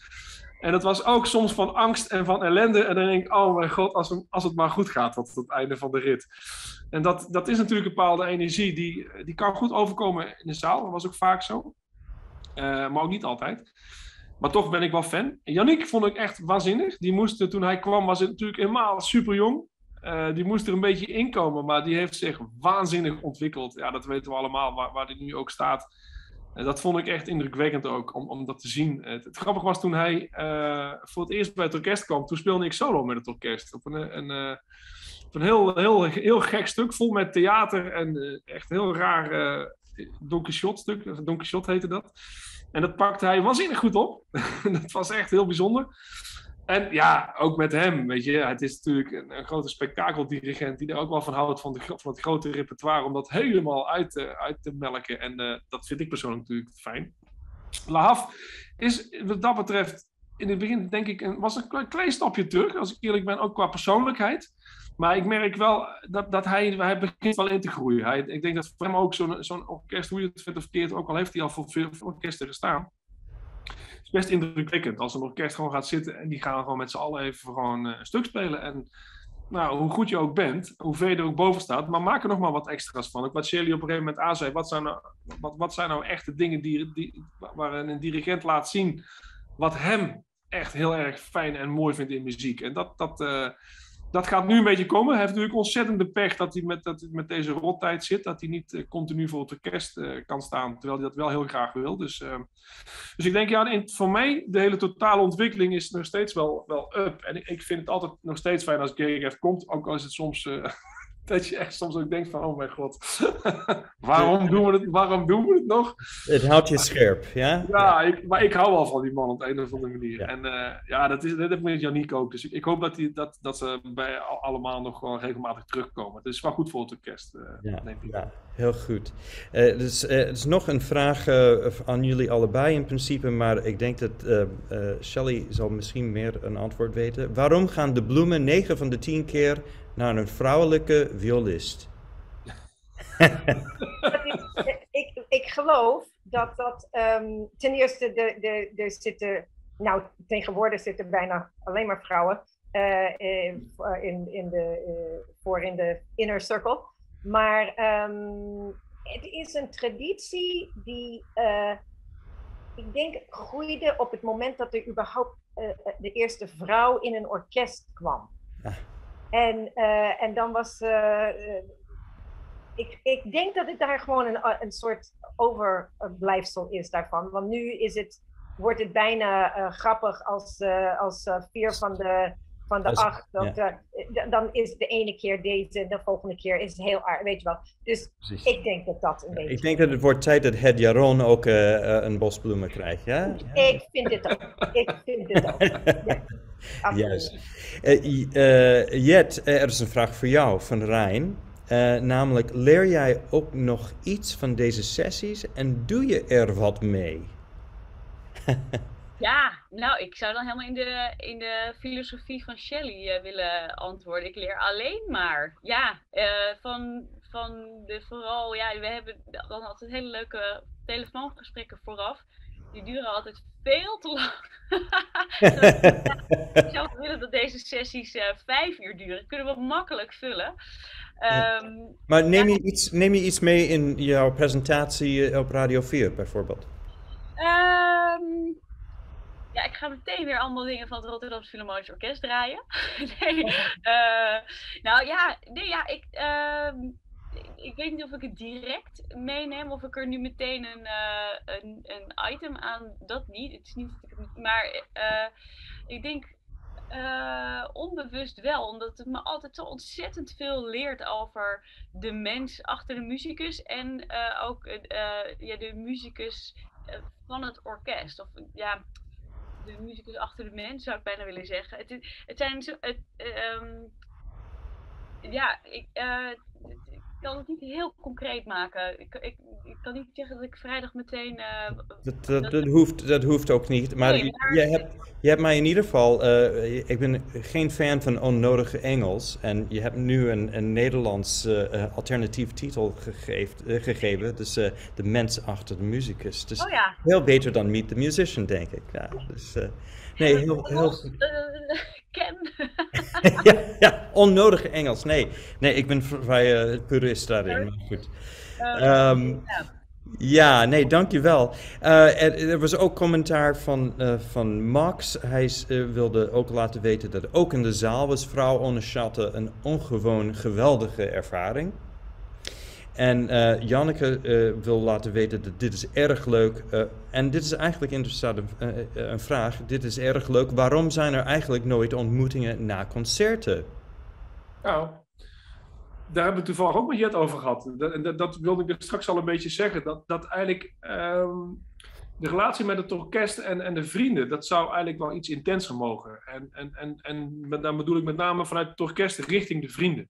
En dat was ook soms van angst en van ellende. En dan denk ik, oh mijn god, als, als het maar goed gaat tot het einde van de rit. En dat, dat is natuurlijk een bepaalde energie, die, die kan goed overkomen in de zaal. Dat was ook vaak zo. Uh, maar ook niet altijd. Maar toch ben ik wel fan. Yannick vond ik echt waanzinnig. Die moest, toen hij kwam, was het natuurlijk helemaal super jong. Uh, die moest er een beetje inkomen, maar die heeft zich waanzinnig ontwikkeld. Ja, dat weten we allemaal, waar, hij nu ook staat. En dat vond ik echt indrukwekkend ook, om, om dat te zien. Het, het grappige was toen hij uh, voor het eerst bij het orkest kwam, toen speelde ik solo met het orkest. Op een, een, een heel, heel, heel gek stuk, vol met theater en echt heel raar Don Quixote stuk. Don Quixote heette dat. En dat pakte hij waanzinnig goed op. dat was echt heel bijzonder. En ja, ook met hem, weet je. Het is natuurlijk een, grote spektakeldirigent die er ook wel van houdt van, de, van het grote repertoire. Om dat helemaal uit te, uit te melken. En uh, dat vind ik persoonlijk natuurlijk fijn. Lahaf is wat dat betreft in het begin denk ik was een klein stapje terug. Als ik eerlijk ben, ook qua persoonlijkheid. Maar ik merk wel dat, dat hij, hij begint wel in te groeien. Hij, ik denk dat voor hem ook zo'n zo'n orkest, hoe je het vindt of verkeerd, ook al heeft hij al voor veel orkesten gestaan, is best indrukwekkend. Als een orkest gewoon gaat zitten en die gaan gewoon met z'n allen even gewoon eh, een stuk spelen. En nou, hoe goed je ook bent, hoe ver er ook boven staat, maar maak er nog maar wat extra's van. Wat Shirley op een gegeven moment aanzei, wat zijn nou, wat, wat zijn nou echt de dingen die, die, waar een dirigent laat zien wat hem echt heel erg fijn en mooi vindt in muziek. En dat, dat, uh, dat gaat nu een beetje komen. Hij heeft natuurlijk ontzettend de pech dat hij met, dat hij met deze rottijd zit. Dat hij niet uh, continu voor het orkest uh, kan staan. Terwijl hij dat wel heel graag wil. Dus, dus ik denk, ja, voor mij, de hele totale ontwikkeling is nog steeds wel, wel up. En ik, ik vind het altijd nog steeds fijn als Gergiev komt. Ook al is het soms dat je echt soms ook denkt van, oh mijn god, waarom, doen we het, waarom doen we het nog?
Het houdt je scherp, ja?
Ja, ik, maar ik hou wel van die man op een of andere manier. En uh, ja, dat, is, dat ik met Janiek ook. Dus ik, ik hoop dat, die, dat, dat ze bij allemaal nog gewoon regelmatig terugkomen. Het is wel goed voor het orkest, uh,
ja, denk ik. Ja, heel goed. Uh, dus er is nog een vraag aan jullie allebei in principe, maar ik denk dat Shelly zal misschien meer een antwoord weten. Waarom gaan de bloemen 9 van de 10 keer naar een vrouwelijke violist?
ik, ik geloof dat dat um, ten eerste, de, de, er zitten, nou tegenwoordig zitten bijna alleen maar vrouwen uh, in, in de, uh, voor in de inner circle. Maar um, het is een traditie die, uh, ik denk, groeide op het moment dat er überhaupt de eerste vrouw in een orkest kwam. Ah. En, uh, en dan was. Uh, ik, ik denk dat het daar gewoon een, een soort overblijfsel is daarvan. Want nu is het, wordt het bijna uh, grappig als, als vier van de, van de acht. Dat, ja. dan is de ene keer deze, de volgende keer is het heel aardig, weet je wel. Dus Precies. ik denk dat dat een beetje.
Ik denk dat het wordt tijd dat het Jaron ook een bos bloemen krijgt, ja?
Ik vind het ook. Ik vind het ook.
Juist. Uh, uh, Jet, er is een vraag voor jou van Rijn. Uh, namelijk, leer jij ook nog iets van deze sessies en doe je er wat mee?
ja, nou, ik zou dan helemaal in de, in de filosofie van Shelley willen antwoorden. Ik leer alleen maar. Ja, van, van de vooral, ja, we hebben dan altijd hele leuke telefoongesprekken vooraf die duren altijd veel te lang. ik zou willen dat deze sessies uh, vijf uur duren. Kunnen we makkelijk vullen. Um,
maar neem, je iets, neem je iets mee in jouw presentatie eh, op Radio 4 bijvoorbeeld?
Um, ja, ik ga meteen weer allemaal dingen van het Rotterdamse Philharmonisch Orkest draaien. nee, uh, nou ja, nee, ja, ik... Uh, ik weet niet of ik het direct meeneem of ik er nu meteen een, uh, een, een, item aan. Dat niet. Het is niet dat ik het niet. Maar uh, ik denk uh, onbewust wel, omdat het me altijd zo ontzettend veel leert over de mens achter de muzikus en ook ja, de muzikus van het orkest. Of ja, de muzikus achter de mens zou ik bijna willen zeggen. Het, het zijn zo. Het, um, ja, ik, ik kan het niet heel concreet maken. Ik, ik, ik kan niet zeggen dat ik vrijdag meteen. Uh,
dat, dat, dat, hoeft, dat hoeft ook niet. Maar, nee. Je, hebt, je hebt mij in ieder geval. Uh, ik ben geen fan van onnodige Engels. En je hebt nu een, een Nederlands uh, alternatief titel gegeven, gegeven. Dus De Mens achter de muzikus. Dus oh, ja. heel beter dan Meet the Musician, denk ik. Ja, dus, nee, heel, heel,
ken.
ja, ja, onnodige Engels. Nee, nee ik ben vrij uh, purist daarin. Maar goed. Um, ja. Ja, nee, dankjewel. Uh, er, er was ook commentaar van, uh, van Max. Hij uh, wilde ook laten weten dat ook in de zaal was vrouw onderschatten een ongewoon geweldige ervaring. En uh, Janneke uh, wil laten weten dat dit is erg leuk. Uh, en dit is eigenlijk interessant een vraag. Dit is erg leuk. Waarom zijn er eigenlijk nooit ontmoetingen na concerten?
Nou, daar hebben we toevallig ook met Jet over gehad. Dat, dat, wilde ik straks al een beetje zeggen. Dat, dat eigenlijk um, de relatie met het orkest en, en de vrienden, dat zou eigenlijk wel iets intenser mogen. En, en, en, en dan bedoel ik met name vanuit het orkest richting de vrienden.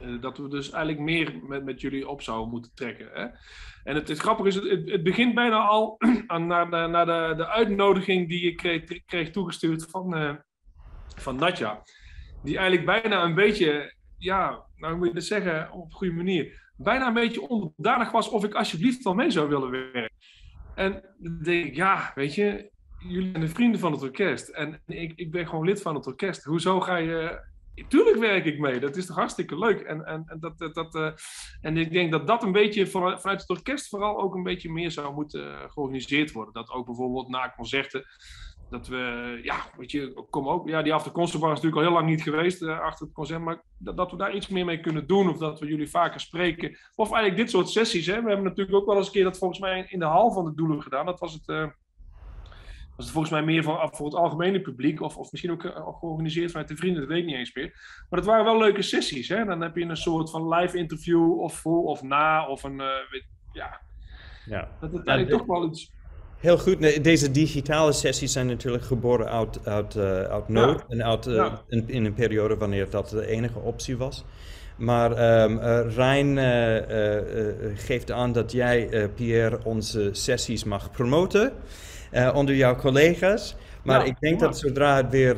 Eh, dat we dus eigenlijk meer met, met jullie op zouden moeten trekken. Hè? En het, het grappige is, het, het begint bijna al aan, naar, de, naar de, de uitnodiging die je kreeg, kreeg toegestuurd van, uh, van Nadja. Die eigenlijk bijna een beetje, ja, nou moet je dat zeggen op een goede manier, bijna een beetje onderdanig was of ik alsjeblieft wel mee zou willen werken. En dan denk ik, ja, weet je, jullie zijn de vrienden van het orkest. En ik, ik ben gewoon lid van het orkest. Hoezo ga je Tuurlijk werk ik mee. Dat is toch hartstikke leuk. En, en, en, dat, dat, dat, uh, en ik denk dat dat een beetje vanuit het orkest vooral ook een beetje meer zou moeten georganiseerd worden. Dat ook bijvoorbeeld na concerten dat we, ja, weet je, kom ook, ja, die after is natuurlijk al heel lang niet geweest uh, achter het concert, maar dat, we daar iets meer mee kunnen doen of dat we jullie vaker spreken. Of eigenlijk dit soort sessies, hè. We hebben natuurlijk ook wel eens een keer dat volgens mij in de hal van de doelen gedaan. Dat was het, was het volgens mij meer voor, voor het algemene publiek of, of misschien ook uh, georganiseerd vanuit de vrienden, dat weet ik niet eens meer. Maar het waren wel leuke sessies, hè. Dan heb je een soort van live interview of voor of na of een, weet, ja. Ja. Dat eigenlijk toch wel iets
Heel goed. Deze digitale sessies zijn natuurlijk geboren uit, uit, uh, uit nood en uit, uh, in, in, een periode wanneer dat de enige optie was. Maar um, uh, Rijn geeft aan dat jij, Pierre, onze sessies mag promoten onder jouw collega's. Maar ik denk dat zodra het weer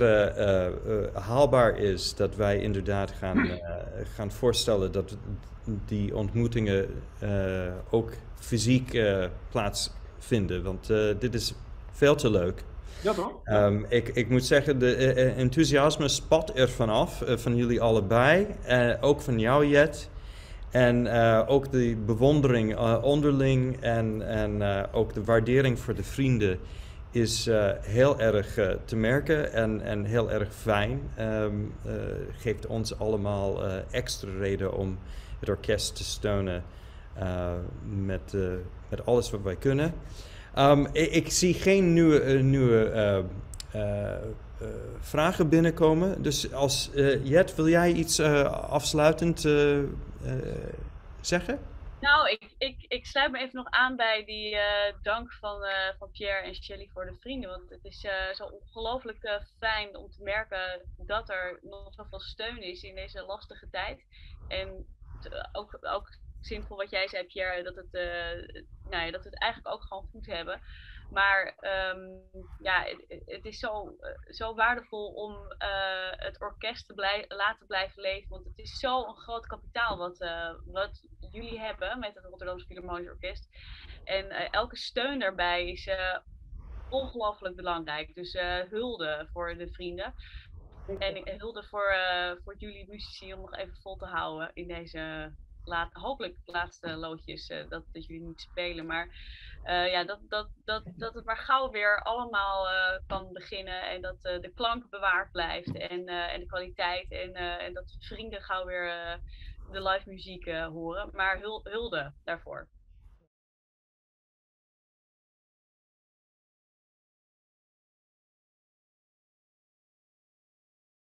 haalbaar is, dat wij inderdaad gaan, gaan voorstellen dat die ontmoetingen ook fysiek plaats vinden. Want dit is veel te leuk.
Ja, toch?
Um, ik, ik moet zeggen, de enthousiasme spat er vanaf, van jullie allebei. ook van jou, Jet. En ook de bewondering onderling en, en ook de waardering voor de vrienden is heel erg te merken en, en heel erg fijn. Um, geeft ons allemaal extra reden om het orkest te steunen met met alles wat wij kunnen. Um, ik, zie geen nieuwe, uh, nieuwe uh, uh, vragen binnenkomen. Dus als Jet, wil jij iets afsluitend zeggen?
Nou, ik, ik, ik sluit me even nog aan bij die dank van, van Pierre en Shelly voor de vrienden. Want het is zo ongelooflijk fijn om te merken dat er nog zoveel steun is in deze lastige tijd. En ook, ook zinvol wat jij zei, Pierre, dat, het, nou ja, dat we het eigenlijk ook gewoon goed hebben. Maar um, ja, het, het, is zo, eh, zo waardevol om uh, het orkest te blij, laten blijven leven. Want het is zo'n groot kapitaal wat, uh, wat jullie hebben met het Rotterdamse Philharmonisch Orkest. En elke steun daarbij is ongelooflijk belangrijk. Dus hulde voor de vrienden. En hulde voor, voor jullie muzici om nog even vol te houden in deze laat, hopelijk laatste loodjes uh, dat, dat jullie niet spelen. Maar uh, ja, dat, dat, dat, dat het maar gauw weer allemaal uh, kan beginnen. En dat de klank bewaard blijft. En, en de kwaliteit. En, en dat vrienden gauw weer de live muziek horen. Maar hul, hulde daarvoor.